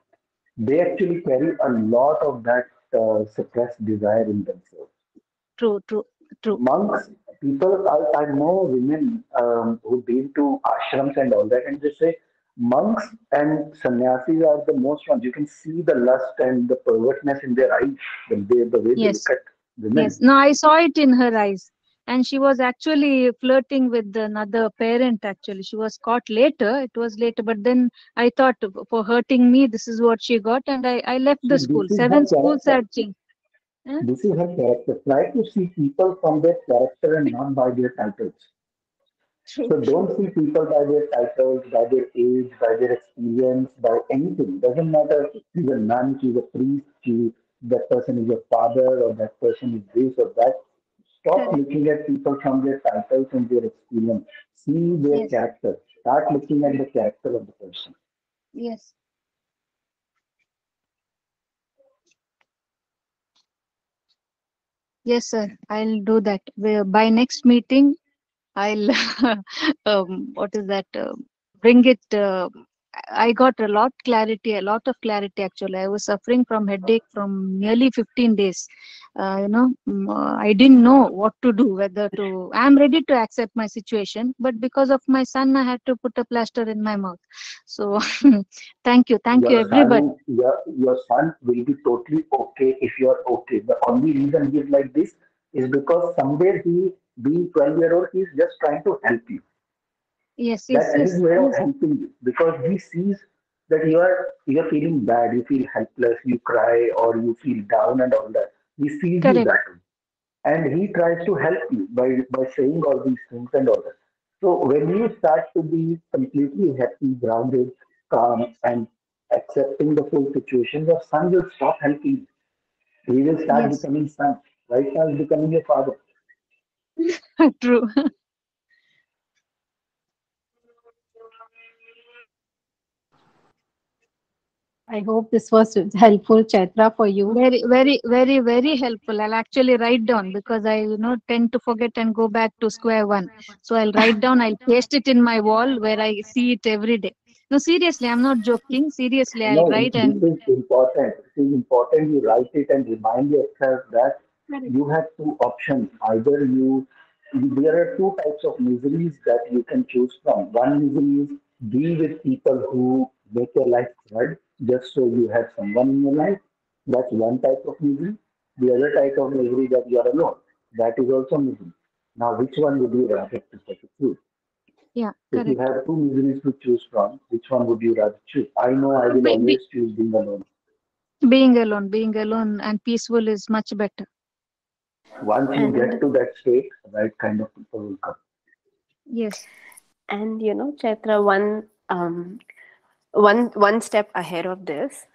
Speaker 4: they actually carry a lot of that uh, suppressed desire in themselves
Speaker 3: True, true, true.
Speaker 4: monks, people, I, I know women um, who've been to ashrams and all that, and they say monks and sannyasis are the most ones. You can see the lust and the pervertness in their eyes, the, way- the way they
Speaker 3: Yes.
Speaker 4: look at women.
Speaker 3: Yes. No, I saw it in her eyes. And she was actually flirting with another parent, actually. She was caught later. It was later. But then I thought for hurting me, this is what she got. And I, I left the school.
Speaker 4: this is her
Speaker 3: Seven schools had changed.
Speaker 4: This is her character. Try to see people from their character and not by their titles.
Speaker 3: True.
Speaker 4: So don't see people by their titles, by their age, by their experience, by anything. Doesn't matter. If she's a nun, she's a priest, she, that person is your father, or that person is this or that. Stop
Speaker 3: Correct.
Speaker 4: looking at people from their titles and their experience. See their
Speaker 3: Yes.
Speaker 4: character. Start looking at the character of the person.
Speaker 3: Yes. Yes, sir. I'll do that. By next meeting, I'll um, what is that? Uh, bring it. Uh, I got a lot clarity, a lot of clarity actually. I was suffering from headache from nearly 15 days. Uh, you know, mm, uh, I didn't know what to do, whether to. I'm ready to accept my situation, but because of my son, I had to put a plaster in my mouth. So, thank you, thank you, everybody.
Speaker 4: son, your, your son will be totally okay if you are okay. The only reason he is like this is because somewhere he, being 12 year old, he is just trying to help you.
Speaker 3: Yes, yes,
Speaker 4: That's
Speaker 3: yes.
Speaker 4: his way of
Speaker 3: yes.
Speaker 4: helping you because he sees that you are you are feeling bad, you feel helpless, you cry or you feel down and all that. He sees you that way. And he tries to help you by, by saying all these things and all that. So when you start to be completely happy, grounded, calm, and accepting the full situation, your son will stop helping you. He will start
Speaker 3: Yes.
Speaker 4: becoming son. Right now, he's becoming your father.
Speaker 3: True.
Speaker 1: I hope this was helpful, Chaitra, for you.
Speaker 3: Very, very, very, very helpful. I'll actually write down because I, you know, tend to forget and go back to square one. So I'll write down, I'll paste it in my wall where I see it every day. No, seriously, I'm not joking. Seriously, I'll
Speaker 4: No,
Speaker 3: write
Speaker 4: this
Speaker 3: and
Speaker 4: is important. It is important you write it and remind yourself that
Speaker 3: Correct.
Speaker 4: you have two options. Either you, there are two types of miseries that you can choose from. One misery is be with people who make your life hard just so you have someone in your life. That's one type of misery. The other type of misery that you are alone. That is also misery. Now, which one would you rather to choose?
Speaker 3: yeah,
Speaker 4: If you have two miseries to choose from, which one would you rather choose? I know I will
Speaker 3: Be- be-
Speaker 4: always choose being alone.
Speaker 3: Being alone, being alone and peaceful is much better.
Speaker 4: Once you
Speaker 5: And-
Speaker 4: get to that state, right kind of people will come.
Speaker 3: Yes.
Speaker 5: And you know, Chaitra, one um one one step ahead of this.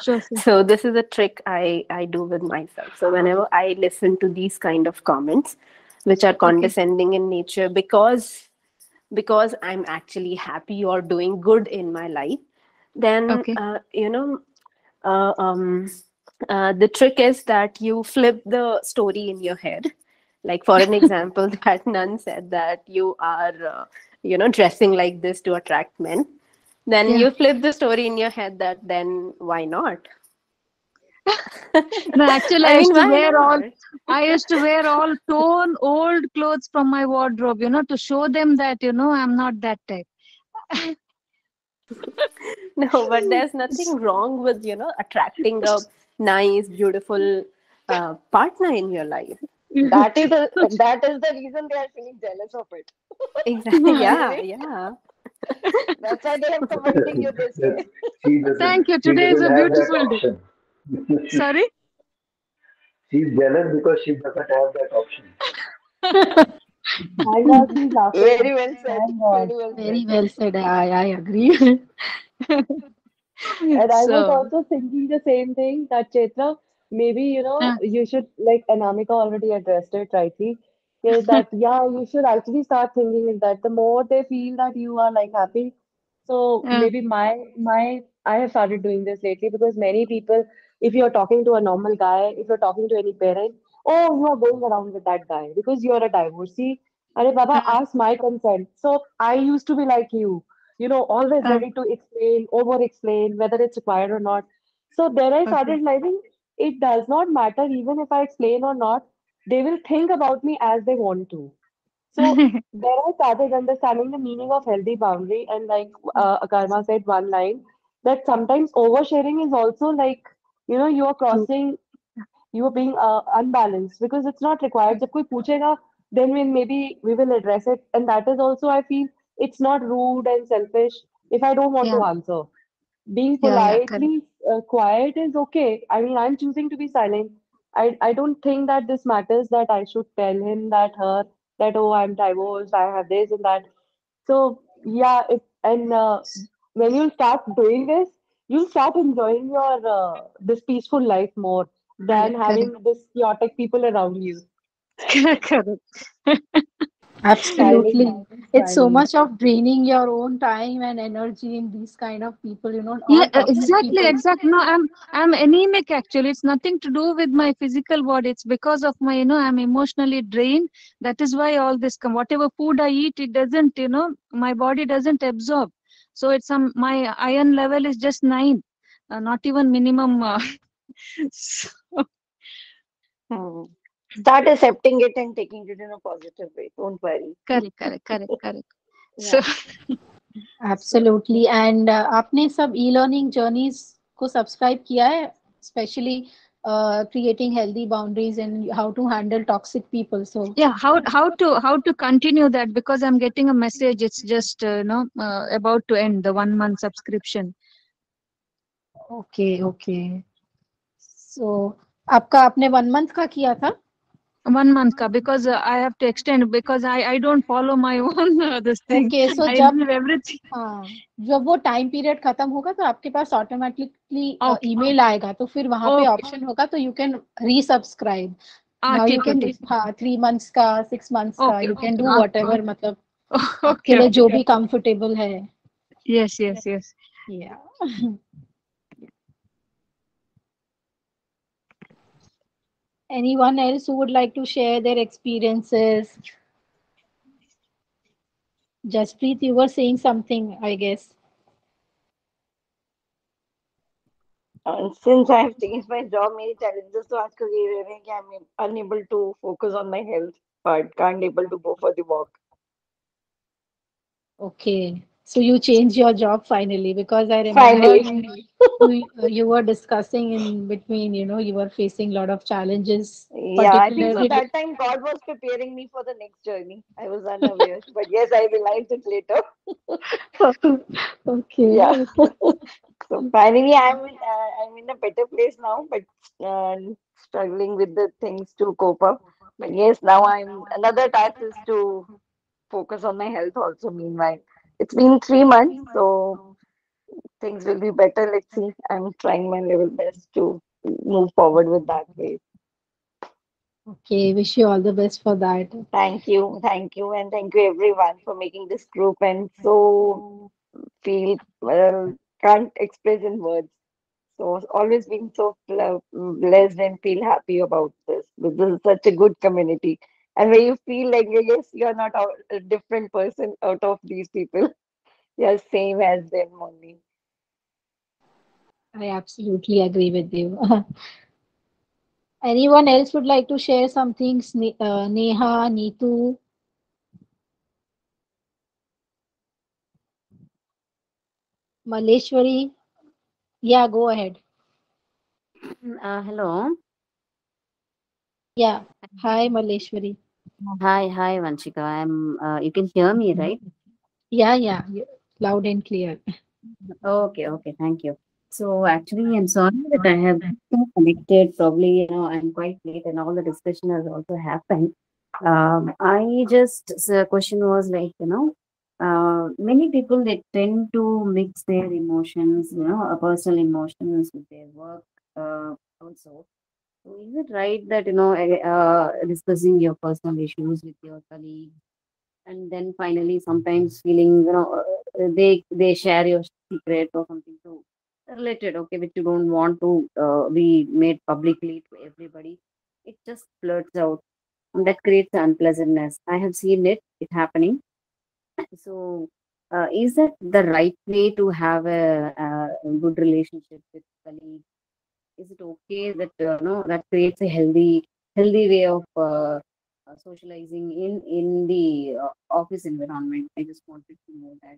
Speaker 3: Sure, sure.
Speaker 5: so this is a trick I I do with myself. So whenever I listen to these kind of comments, which are condescending in nature, because because I'm actually happy or doing good in my life, then
Speaker 3: Okay.
Speaker 5: uh, you know, uh, um, uh, the trick is that you flip the story in your head. Like for an example, that nun said that you are, uh, you know, dressing like this to attract men. Then
Speaker 3: Yeah.
Speaker 5: you flip the story in your head that then why not?
Speaker 3: No, actually, I,
Speaker 5: I
Speaker 3: used
Speaker 5: mean,
Speaker 3: to wear all? I used to wear all torn old clothes from my wardrobe, you know, to show them that, you know, I'm not that type.
Speaker 5: No, but there's nothing wrong with, you know, attracting a nice, beautiful uh, partner in your life.
Speaker 2: That is the that is the reason they are feeling jealous of it.
Speaker 5: Exactly. Yeah, yeah.
Speaker 6: That's why they are commenting you this way.
Speaker 3: Thank you. Today is a
Speaker 4: doesn't have that
Speaker 3: beautiful day. Sorry?
Speaker 4: She's jealous because she doesn't have that option.
Speaker 2: I was laughing.
Speaker 6: Very well said. Very well
Speaker 1: Very well said. I, I agree.
Speaker 2: And I was
Speaker 3: So,
Speaker 2: also thinking the same thing that Chaitra, maybe, you know,
Speaker 3: uh,
Speaker 2: you should, like Anamika already addressed it rightly, is that, yeah, you should actually start thinking that the more they feel that you are like happy. So
Speaker 3: uh,
Speaker 2: maybe my, my, I have started doing this lately because many people, if you're talking to a normal guy, if you're talking to any parent, oh, you are going around with that guy because you're a divorcee. Arey Baba, ask my consent. So I used to be like you you know always
Speaker 3: um,
Speaker 2: ready to explain over explain whether it's required or not so then i started okay. realizing it does not matter even if i explain or not they will think about me as they want to so there i started understanding the meaning of healthy boundary and like uh, said one line that sometimes oversharing is also like you know you are
Speaker 3: hmm.
Speaker 2: crossing you are being uh, unbalanced because it's not required. If then we maybe we will address it, and that is also I feel it's not rude and selfish if I don't want
Speaker 3: Yeah,
Speaker 2: to answer. Being
Speaker 3: yeah, yeah,
Speaker 2: politely uh, quiet is okay. I mean, I'm choosing to be silent. I, I don't think that this matters that I should tell him that her that oh I'm divorced, I have this and that. So yeah, it and uh, when you start doing this, you'll start enjoying your uh, this peaceful life more than having this chaotic people around you.
Speaker 3: correct.
Speaker 1: Absolutely. It's so much of draining your own time and energy in these kind of people, you know,
Speaker 3: Yeah,
Speaker 1: all toxic
Speaker 3: exactly, exactly. No, I'm I'm anemic actually. It's nothing to do with my physical body. It's because of my, you know, I'm emotionally drained. That is why all this come. Whatever food I eat, it doesn't, you know, my body doesn't absorb. So it's some my iron level is just nine, uh, not even minimum. Uh, so,
Speaker 6: Hmm Start accepting it and taking it in a positive way. Don't worry.
Speaker 3: correct, correct, correct, correct.
Speaker 6: Yeah.
Speaker 3: So
Speaker 1: Absolutely. And uh, आपने सब e-learning journeys को subscribe किया है, especially uh, creating healthy boundaries and how to handle toxic people. So
Speaker 3: yeah, how how to how to continue that because I'm getting a message. It's just uh, you know uh, about to end the one month subscription.
Speaker 1: okay, okay. So आपका आपने one month का किया था?
Speaker 3: One month का because I have to extend because I I don't follow my own this thing
Speaker 1: okay so जब
Speaker 3: everything
Speaker 1: हाँ, जब वो टाइम पीरियड खत्म होगा तो आपके पास ऑटोमेटिकली ईमेल uh, आएगा तो फिर वहाँ पे ऑप्शन होगा तो you
Speaker 3: can
Speaker 1: resubscribe three months का सिक्स मंथ्स का यू कैन डू वट मतलब आपके लिए जो भी कंफर्टेबल है.
Speaker 3: Yes yes yes
Speaker 1: yeah Anyone else who would like to share their experiences? Jaspreet, you were saying something, I guess.
Speaker 6: And since I have changed my job, my challenges to ask I'm unable to focus on my health but can't able to go for the walk.
Speaker 1: Okay. So you changed your job finally because I remember you, you were discussing in between, you know, you were facing a lot of challenges,
Speaker 6: Yeah, I think so. That time God was preparing me for the next journey. I was unaware, but yes, I realized it later.
Speaker 1: okay.
Speaker 6: Yeah. So finally, I'm in, uh, I'm in a better place now, but uh, struggling with the things to cope up. But yes, now I'm another task is to focus on my health also. Meanwhile, it's been three months, so things will be better. Let's see. I'm trying my level best to move forward with that way.
Speaker 1: Okay. Wish you all the best for that.
Speaker 6: Thank you, thank you, and thank you everyone for making this group and so feel well can't express in words. So always been so uh, blessed and feel happy about this. This is such a good community, and where you feel like yes, you're not a different person out of these people. You're same as them only.
Speaker 1: I absolutely agree with you. Anyone else would like to share some things uh, Neha, Neetu? Maleshwari? Yeah, go ahead.
Speaker 7: Uh, hello.
Speaker 1: Yeah. Hi, Maleshwari.
Speaker 7: Hi, hi, Vanshika. I'm. Uh, you can hear me, right?
Speaker 1: Yeah, yeah. you- loud and clear.
Speaker 7: Okay, okay, thank you. So actually, I'm sorry that I have been connected. Probably, you know, I'm quite late, and all the discussion has also happened. Um, I just the question was like, you know, uh, many people they tend to mix their emotions, you know, uh, personal emotions with their work uh, also. So is it right that you know, eh, uh, discussing your personal issues with your colleagues, and then finally sometimes feeling, you know, uh, they they share your secret or something to related, okay, which you don't want to uh, be made publicly to everybody. It just blurts out, and that creates unpleasantness. I have seen it, it happening. So, uh, is that the right way to have a, a good relationship with colleagues? Is it okay that uh, no that creates a healthy healthy way of uh, uh, socializing in in the uh, office environment? I just wanted to know that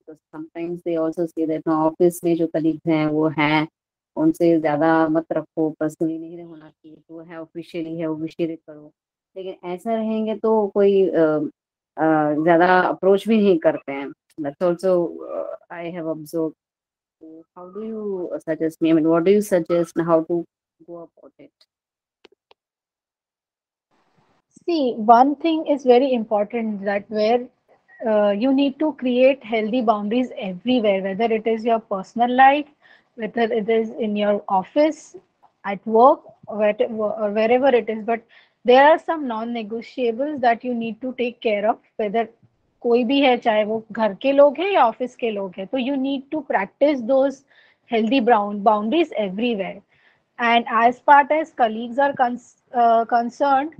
Speaker 7: because sometimes they also say that no office में जो colleagues हैं वो हैं उनसे ज़्यादा मत रखो personally नहीं होना चाहिए तो है ऑफिशियली है ऑफिशियली करो लेकिन ऐसा रहेंगे तो कोई अ, अ, ज़्यादा अप्रोच भी नहीं करते हैं that's also I have observe How do you uh, suggest me? I mean, what do you suggest and how to go about it?
Speaker 1: See, one thing is very important that where uh, you need to create healthy boundaries everywhere, whether it is your personal life, whether it is in your office, at work, or wherever it is. But there are some non negotiables that you need to take care of, whether कोई भी है, चाहे वो घर के लोग हैं या ऑफ़िस के लोग हैं तो you need to practice those healthy brown boundaries everywhere and as part as colleagues are concern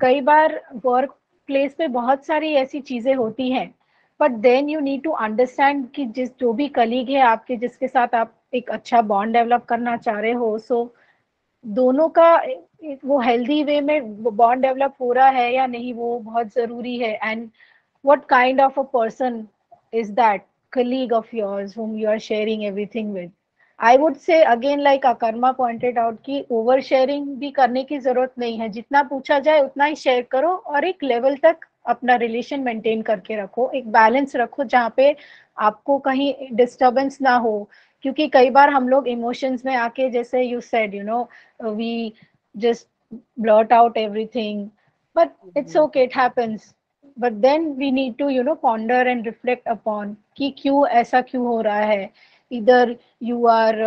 Speaker 1: कई बार वर्क प्लेस पे बहुत सारी ऐसी चीज़ें होती हैं but then you need to understand कि जिस, जो भी कलीग है आपके, जिसके साथ आप एक अच्छा बॉन्ड डेवलप करना चाह रहे हो सो दोनों का वो हेल्दी वे में बॉन्ड डेवलप हो रहा है या नहीं वो बहुत ज़रूरी है and what kind of a person is that colleague of yours whom you are sharing everything with i would say again like akarma pointed out कि ओवर शेयरिंग भी करने की ज़रूरत नहीं है जितना पूछा जाए उतना ही शेयर करो और एक लेवल तक अपना रिलेशन मेंटेन करके रखो एक बैलेंस रखो जहाँ पे आपको कहीं डिस्टरबेंस ना हो क्योंकि कई बार हम लोग इमोशंस में आके जैसे you said you know we just blurt out everything but it's okay it happens but then we need to you know ponder and reflect upon कि क्यों ऐसा क्यों हो रहा है? इधर you are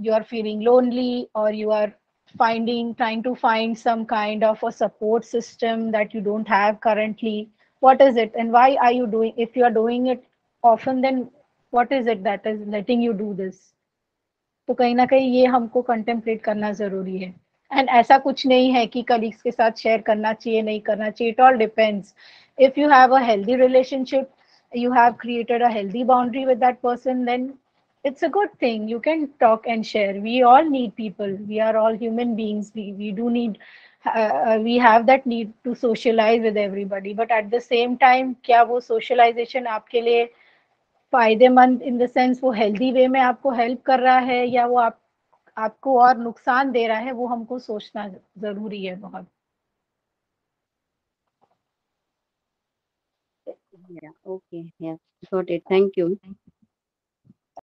Speaker 1: you are feeling lonely और you are finding trying to find some kind of a support system that you don't have currently what is it and why are you doing if you are doing it often then what is it that is letting you do this तो कहीं ना कहीं ये हमको कंटेम्परेट करना ज़रूरी है। And ऐसा कुछ नहीं है कि कलीग्स के साथ शेयर करना चाहिए, नहीं करना चाहिए। It all depends if you have a healthy relationship you have created a healthy boundary with that person then it's a good thing you can talk and share we all need people we are all human beings we, we do need uh, we have that need to socialize with everybody but at the same time क्या वो socialization आपके लिए फ़ायदेमंद in the sense वो healthy way में आपको help कर रहा है या वो आप आपको और नुकसान दे रहा है वो हमको सोचना ज़रूरी है बहुत
Speaker 7: yeah okay yeah got it. Thank you